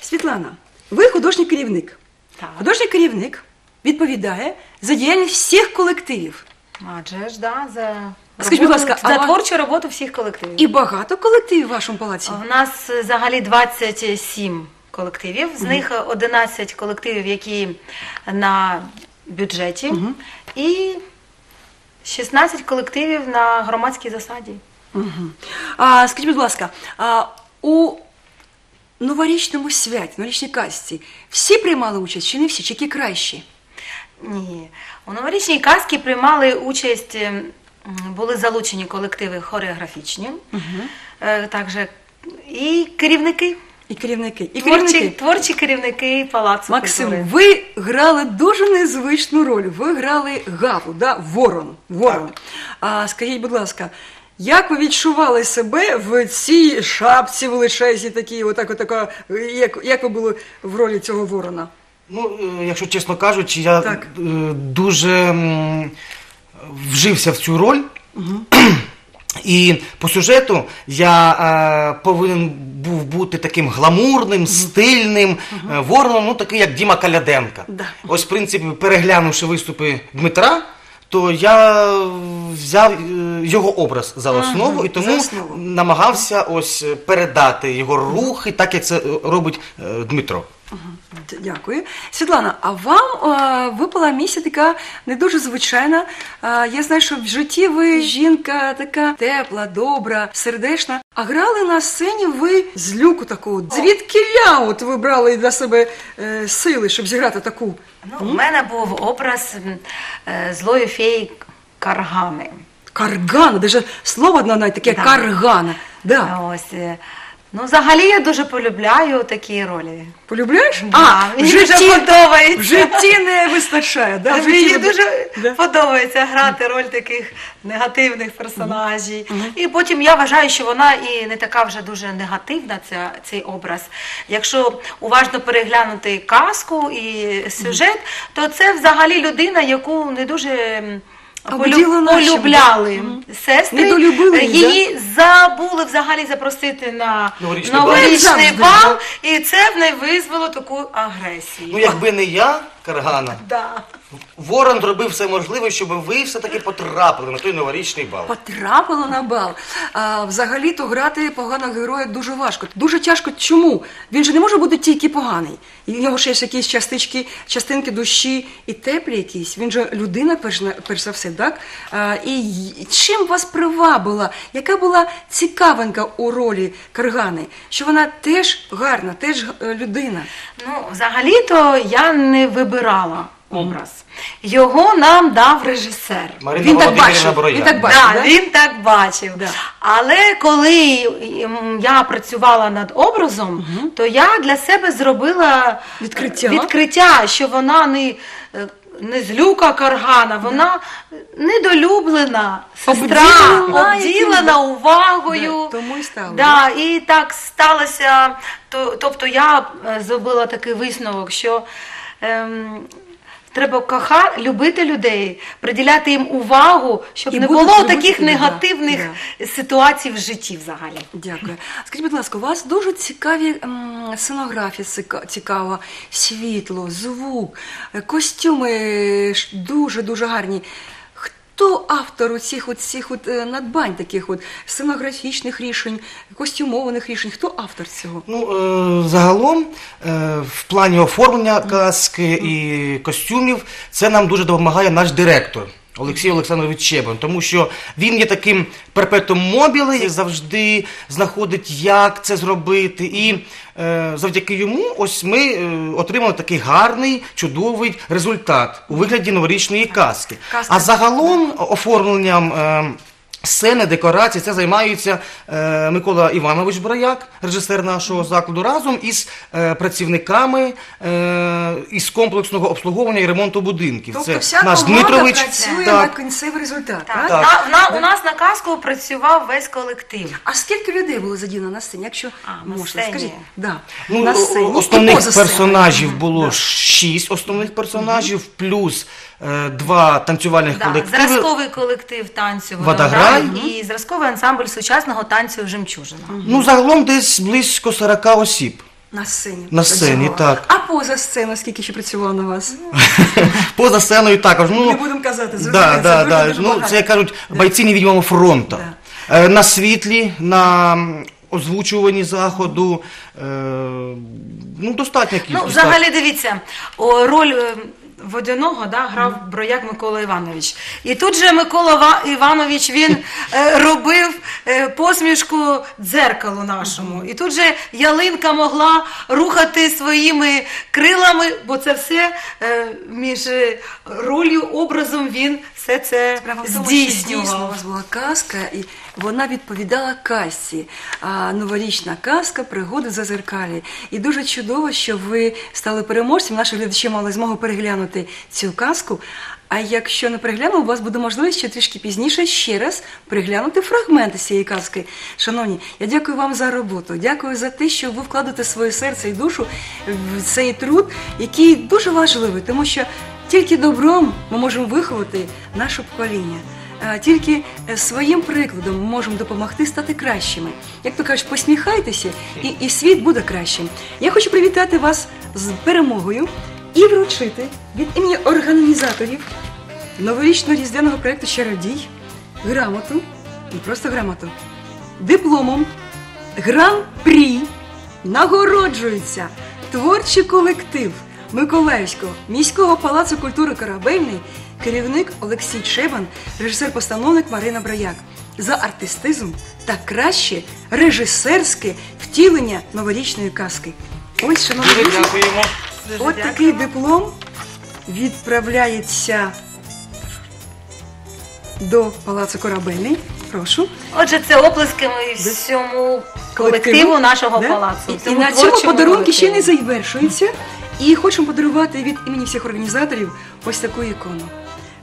Speaker 1: Світлана, ви художній керівник. Художній керівник відповідає за діяльність всіх колективів.
Speaker 32: Адже ж, да, за,
Speaker 1: Скажіть, будь
Speaker 32: роботу-
Speaker 1: ласка,
Speaker 32: за
Speaker 1: а-
Speaker 32: творчу роботу всіх колективів.
Speaker 1: І багато колективів в вашому палаці?
Speaker 32: У нас е, взагалі 27 колективів, з них 11 колективів, які на бюджеті, і 16 колективів на громадській засаді.
Speaker 1: А, скажіть, будь ласка, а, у новорічному святі, новорічній казці всі приймали участь чи не всі, чи які кращі?
Speaker 32: Ні. У новорічній казці приймали участь, е, були залучені колективи хореографічні, е, також і керівники.
Speaker 1: І керівники. І
Speaker 32: творчі,
Speaker 1: керівники.
Speaker 32: творчі керівники палацу
Speaker 1: Максим,
Speaker 32: культури.
Speaker 1: ви грали дуже незвичну роль. Ви грали Гаву, да? Ворон. Ворон. А скажіть, будь ласка, як ви відчували себе в цій шапці величезній такій, отак, отака, як, як ви були в ролі цього ворона?
Speaker 33: Ну, е, якщо чесно кажучи, я е, дуже вжився в цю роль. І по сюжету я е, повинен був бути таким гламурним, стильним е, вороном, ну такий як Діма Каляденка. Ось, в принципі, переглянувши виступи Дмитра, то я взяв е, його образ за
Speaker 1: Ага,
Speaker 33: основу і тому
Speaker 1: основу.
Speaker 33: намагався ось передати його рухи, так як це робить е, Дмитро.
Speaker 1: Дякую. Світлана, а вам е, випала місія така не дуже звичайна. Е, я знаю, що в житті ви жінка така тепла, добра, сердечна. А грали на сцені ви з люку таку. Звідки ля от ви брали для себе е, сили, щоб зіграти таку?
Speaker 32: Ну, у мене був образ е, злої феї Каргани.
Speaker 1: Каргана, даже слово одне навіть таке
Speaker 32: Да.
Speaker 1: каргана. Да.
Speaker 32: Ось. е, Ну, взагалі я дуже полюбляю такі ролі.
Speaker 1: Полюбляєш? А,
Speaker 32: мені
Speaker 1: в житті-
Speaker 32: дуже подобається.
Speaker 1: В житті не вистачає, да? в
Speaker 32: Мені
Speaker 1: житті-
Speaker 32: дуже подобається грати роль таких негативних персонажів. І потім я вважаю, що вона і не така вже дуже негативна, ця, цей образ. Якщо уважно переглянути казку і сюжет, то це взагалі людина, яку не дуже. м, полю- полюбляли сестри,
Speaker 1: Недолюбили її,
Speaker 32: її забули взагалі запросити на
Speaker 33: Новорічний бал.
Speaker 32: новорічний бал, і це в неї визвало таку агресію.
Speaker 33: Ну, якби не я, Каргана.
Speaker 32: Да.
Speaker 33: Ворон зробив все можливе, щоб ви все-таки потрапили на той новорічний бал.
Speaker 1: Потрапила на бал. А, взагалі-то грати поганого героя дуже важко. Дуже тяжко. Чому? Він же не може бути тільки поганий. І в нього ще є якісь частички, частинки душі і теплі якісь. Він же людина, перш, на- перш за все, так? А, і й- чим вас привабила? Яка була цікавинка у ролі Каргани? Що вона теж гарна, теж е, людина.
Speaker 32: Ну, взагалі-то я не вибирала образ. Його нам дав режисер.
Speaker 33: Марина
Speaker 32: він так
Speaker 33: Володимирівна
Speaker 32: бачив. Він так бачив.
Speaker 33: да?
Speaker 32: він так бачив. Але коли м, я працювала над образом, то я для себе зробила
Speaker 1: відкриття,
Speaker 32: відкриття що вона не. е, Не злюка каргана, вона недолюблена, сестра,
Speaker 1: Обділена
Speaker 32: обділена увагою.
Speaker 1: Да, тому і стало.
Speaker 32: Да, і так сталося. То, тобто я е, зробила такий висновок, що ем, треба коха, любити людей, приділяти їм увагу, щоб
Speaker 1: І
Speaker 32: не
Speaker 1: будуть
Speaker 32: було
Speaker 1: любити
Speaker 32: таких
Speaker 1: тебе, да,
Speaker 32: негативних ситуацій в житті взагалі.
Speaker 1: Дякую. Скажіть, будь ласка, у вас дуже цікаві м, сценографія цика- цікава, світло, звук, е, костюми ж дуже-дуже гарні. Хто автор цих от, цих от е, надбань, таких от сценографічних рішень, костюмованих рішень? Хто автор цього?
Speaker 33: Ну, е, загалом, е, в плані оформлення казки і костюмів, це нам дуже допомагає наш директор. Олексій Олександрович Чебан, тому що він є таким перпетом мобіле і завжди знаходить, як це зробити. І е, завдяки йому ось ми е, отримали такий гарний, чудовий результат у вигляді новорічної каски.
Speaker 1: Казка.
Speaker 33: А загалом оформленням. Е, Сцени, декорації, це займається е, Микола Іванович Брояк, режисер нашого закладу, разом із е, працівниками е, із комплексного обслуговування і ремонту будинків.
Speaker 1: Тобто
Speaker 33: це
Speaker 1: вся
Speaker 33: наш
Speaker 1: команда
Speaker 33: Дмитрович.
Speaker 1: працює
Speaker 33: так.
Speaker 1: на кінцевий результат, так?
Speaker 32: На, на, у нас на казку працював весь колектив.
Speaker 1: А скільки людей було задіяно на сцені? Якщо можна,
Speaker 32: сцені.
Speaker 1: скажіть. Да.
Speaker 33: Ну,
Speaker 1: на сцені.
Speaker 33: основних персонажів було шість основних персонажів, плюс е, два танцювальних
Speaker 32: Да,
Speaker 33: колективи.
Speaker 32: зразковий колектив танцю
Speaker 33: «Водограй».
Speaker 32: «Водограй» і зразковий ансамбль сучасного танцю «Жемчужина».
Speaker 33: Ну, загалом десь близько 40 осіб.
Speaker 1: На сцені.
Speaker 33: На сцені,
Speaker 1: працювала.
Speaker 33: так.
Speaker 1: А поза сценою скільки ще працювало на вас?
Speaker 33: Поза сценою також. Ну,
Speaker 1: Не будемо казати, зрозуміло,
Speaker 33: да,
Speaker 1: це
Speaker 33: да,
Speaker 1: дуже-
Speaker 33: да.
Speaker 1: дуже
Speaker 33: ну,
Speaker 1: багато.
Speaker 33: це як кажуть бойці невідомого фронту. Е, На світлі, на м, озвучуванні заходу. Е, ну, достатня кількість.
Speaker 32: Ну,
Speaker 33: так.
Speaker 32: взагалі, дивіться, о, роль е, водяного да, грав Брояк Микола Іванович. І тут же Микола Іванович він е, робив е, посмішку дзеркалу нашому. І тут же ялинка могла рухати своїми крилами, бо це все е, між ролью, образом він все це
Speaker 1: Справа в тому, що дійсно у
Speaker 32: здійснював.
Speaker 1: вас була казка, і вона відповідала казці. А новорічна казка пригоди за зеркалі. І дуже чудово, що ви стали переможцем. Наші глядачі мали змогу переглянути цю казку. А якщо не переглянув, у вас буде можливість ще трішки пізніше ще раз переглянути фрагменти цієї казки. Шановні, я дякую вам за роботу. Дякую за те, що ви вкладете своє серце і душу в цей труд, який дуже важливий, тому що тільки добром ми можемо виховати наше покоління. Е, Тільки е, своїм прикладом ми можемо допомогти стати кращими. Як то кажуть, посміхайтеся, і, і світ буде кращим. Я хочу привітати вас з перемогою і вручити від імені організаторів новорічно-різдвяного проєкту Чародій грамоту, не просто грамоту, дипломом гран-прі нагороджується творчий колектив Миколаївського міського палацу культури Корабельний, керівник Олексій Чебан, режисер-постановник Марина Брояк за артистизм та краще режисерське втілення новорічної казки. Ось, шановні друзі,
Speaker 33: дякуємо.
Speaker 1: От такий диплом відправляється до Палацу Корабельний. Прошу.
Speaker 32: Отже, це оплески всьому колективу нашого
Speaker 1: Да?
Speaker 32: палацу.
Speaker 1: І, і на цьому подарунки ще не завершуються. І хочемо подарувати від імені всіх організаторів ось таку ікону.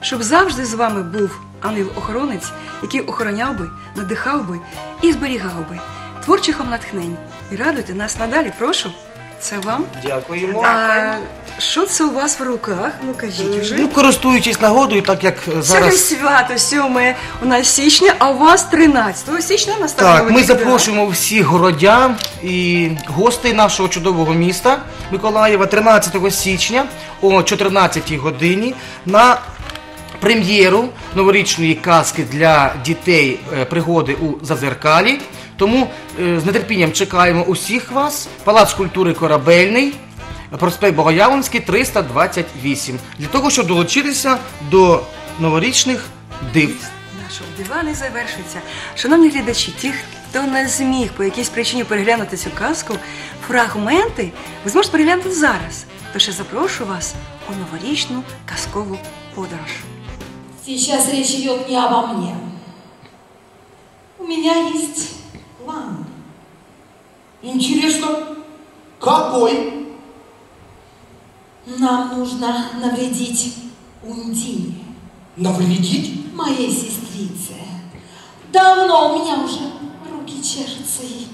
Speaker 1: Щоб завжди з вами був ангел-охоронець, який охороняв би, надихав би і зберігав би творчих вам натхнень. І радуйте нас надалі, прошу. Це вам?
Speaker 33: Дякуємо.
Speaker 1: А що це у вас в руках? Ну кажіть уже.
Speaker 33: Ну, користуючись нагодою, так як е,
Speaker 1: Сьогодні
Speaker 33: зараз.
Speaker 1: свято 7 у нас січня, а у вас 13 січня настав
Speaker 33: Так, ми запрошуємо всіх городян і гостей нашого чудового міста Миколаєва 13 січня о 14 годині на прем'єру новорічної казки для дітей е, пригоди у Зазеркалі. Тому е, з нетерпінням чекаємо усіх вас. Палац культури Корабельний, проспект Богоявленський, 328. Для того, щоб долучитися до новорічних див.
Speaker 1: Нашого дива не завершиться. Шановні глядачі, ті, хто не зміг по якійсь причині переглянути цю казку, фрагменти ви зможете переглянути зараз. Тож я запрошую вас у новорічну казкову подорож.
Speaker 34: Сейчас речь идет не обо мне. У меня есть план.
Speaker 17: Интересно, какой?
Speaker 34: Нам нужно навредить Ундине,
Speaker 17: Навредить?
Speaker 34: моей сестрице. Давно у меня уже руки чешутся ей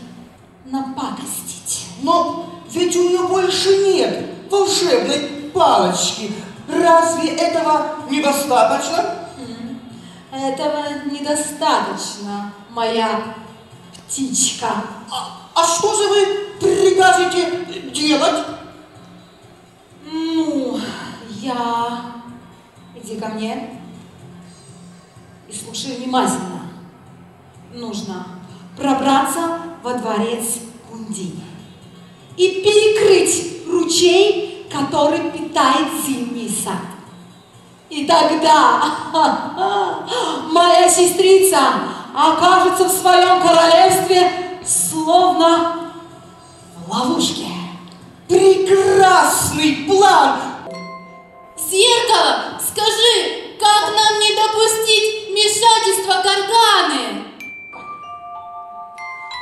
Speaker 34: напакостить.
Speaker 17: Но ведь у нее больше нет волшебной палочки. Разве этого недостаточно?
Speaker 34: Этого недостаточно, моя птичка.
Speaker 17: А что же вы прикажете делать?
Speaker 34: Ну, я... Иди ко мне и слушай внимательно. Нужно пробраться во дворец Кундини и перекрыть ручей, который питает зимний сад. И тогда моя сестрица окажется в своем королевстве словно в ловушке.
Speaker 17: Прекрасный план!
Speaker 35: Зеркало, скажи, как нам не допустить вмешательства Карганы?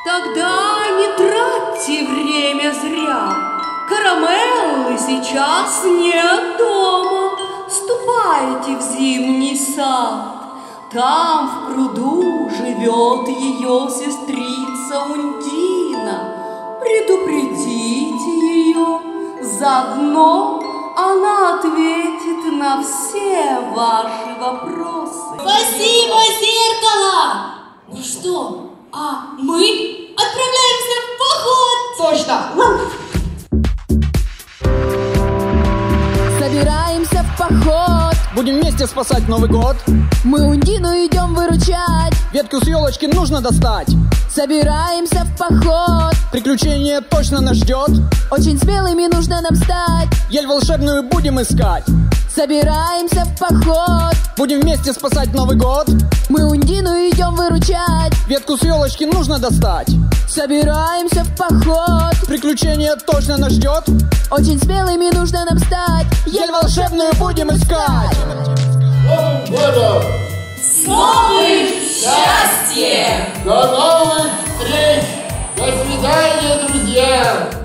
Speaker 36: Тогда не тратьте время зря. Карамеллы сейчас нет дома. Ступайте в зимний сад. Там в пруду живет ее сестрица Ундина. Предупредите ее, заодно она ответит на все ваши вопросы.
Speaker 35: Спасибо, зеркало! Ну что, а мы отправляемся в поход!
Speaker 17: Точно!
Speaker 37: Собираемся поход
Speaker 38: Будем вместе спасать Новый год.
Speaker 37: Мы Ундину идем выручать.
Speaker 38: Ветку с елочки нужно достать.
Speaker 37: Собираемся в поход.
Speaker 38: Приключение точно нас ждет.
Speaker 37: Очень смелыми нужно нам стать.
Speaker 38: Ель волшебную будем искать
Speaker 37: Собираемся в поход
Speaker 38: Будем вместе спасать Новый год
Speaker 37: Мы Ундину идем выручать
Speaker 38: Ветку с елочки нужно достать
Speaker 37: Собираемся в поход
Speaker 38: Приключение точно нас ждет
Speaker 37: Очень смелыми нужно нам стать
Speaker 38: Ель волшебную будем искать
Speaker 17: Новым годом!
Speaker 35: С новым счастьем!
Speaker 17: До новых встреч! До свидания, друзья!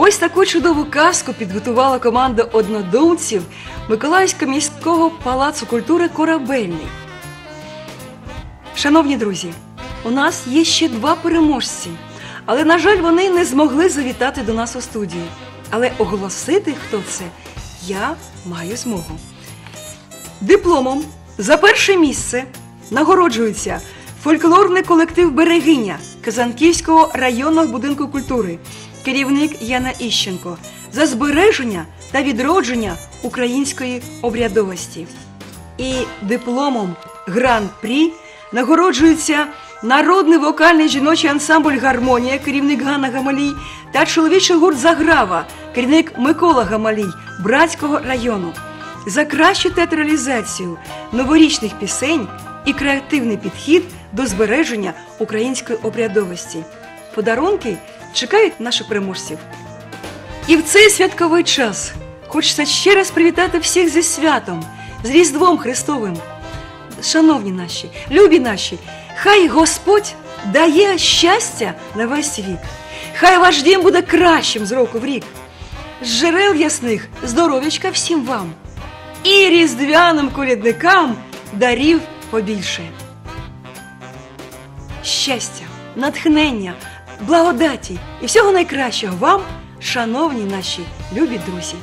Speaker 1: Ось таку чудову казку підготувала команда однодумців Миколаївського міського палацу культури Корабельний. Шановні друзі, у нас є ще два переможці, але, на жаль, вони не змогли завітати до нас у студію. Але оголосити, хто це, я маю змогу. Дипломом за перше місце нагороджується фольклорний колектив Берегиня Казанківського районного будинку культури, керівник Яна Іщенко за збереження та відродження української обрядовості. І дипломом Гран-прі нагороджується народний вокальний жіночий ансамбль Гармонія, керівник Ганна Гамалій, та чоловічий гурт Заграва, керівник Микола Гамалій Братського району за кращу театралізацію новорічних пісень і креативний підхід до збереження української обрядовості. Подарунки чекають наших переможців. І в цей святковий час хочеться ще раз привітати всіх зі святом, з Різдвом Христовим. Шановні наші, любі наші, хай Господь дає щастя на весь вік. Хай ваш дім буде кращим з року в рік. З джерел ясних здоров'ячка всім вам. І різдвяним колідникам дарів побільше. Щастя, натхнення, благодаті і всього найкращого вам, шановні наші любі друзі.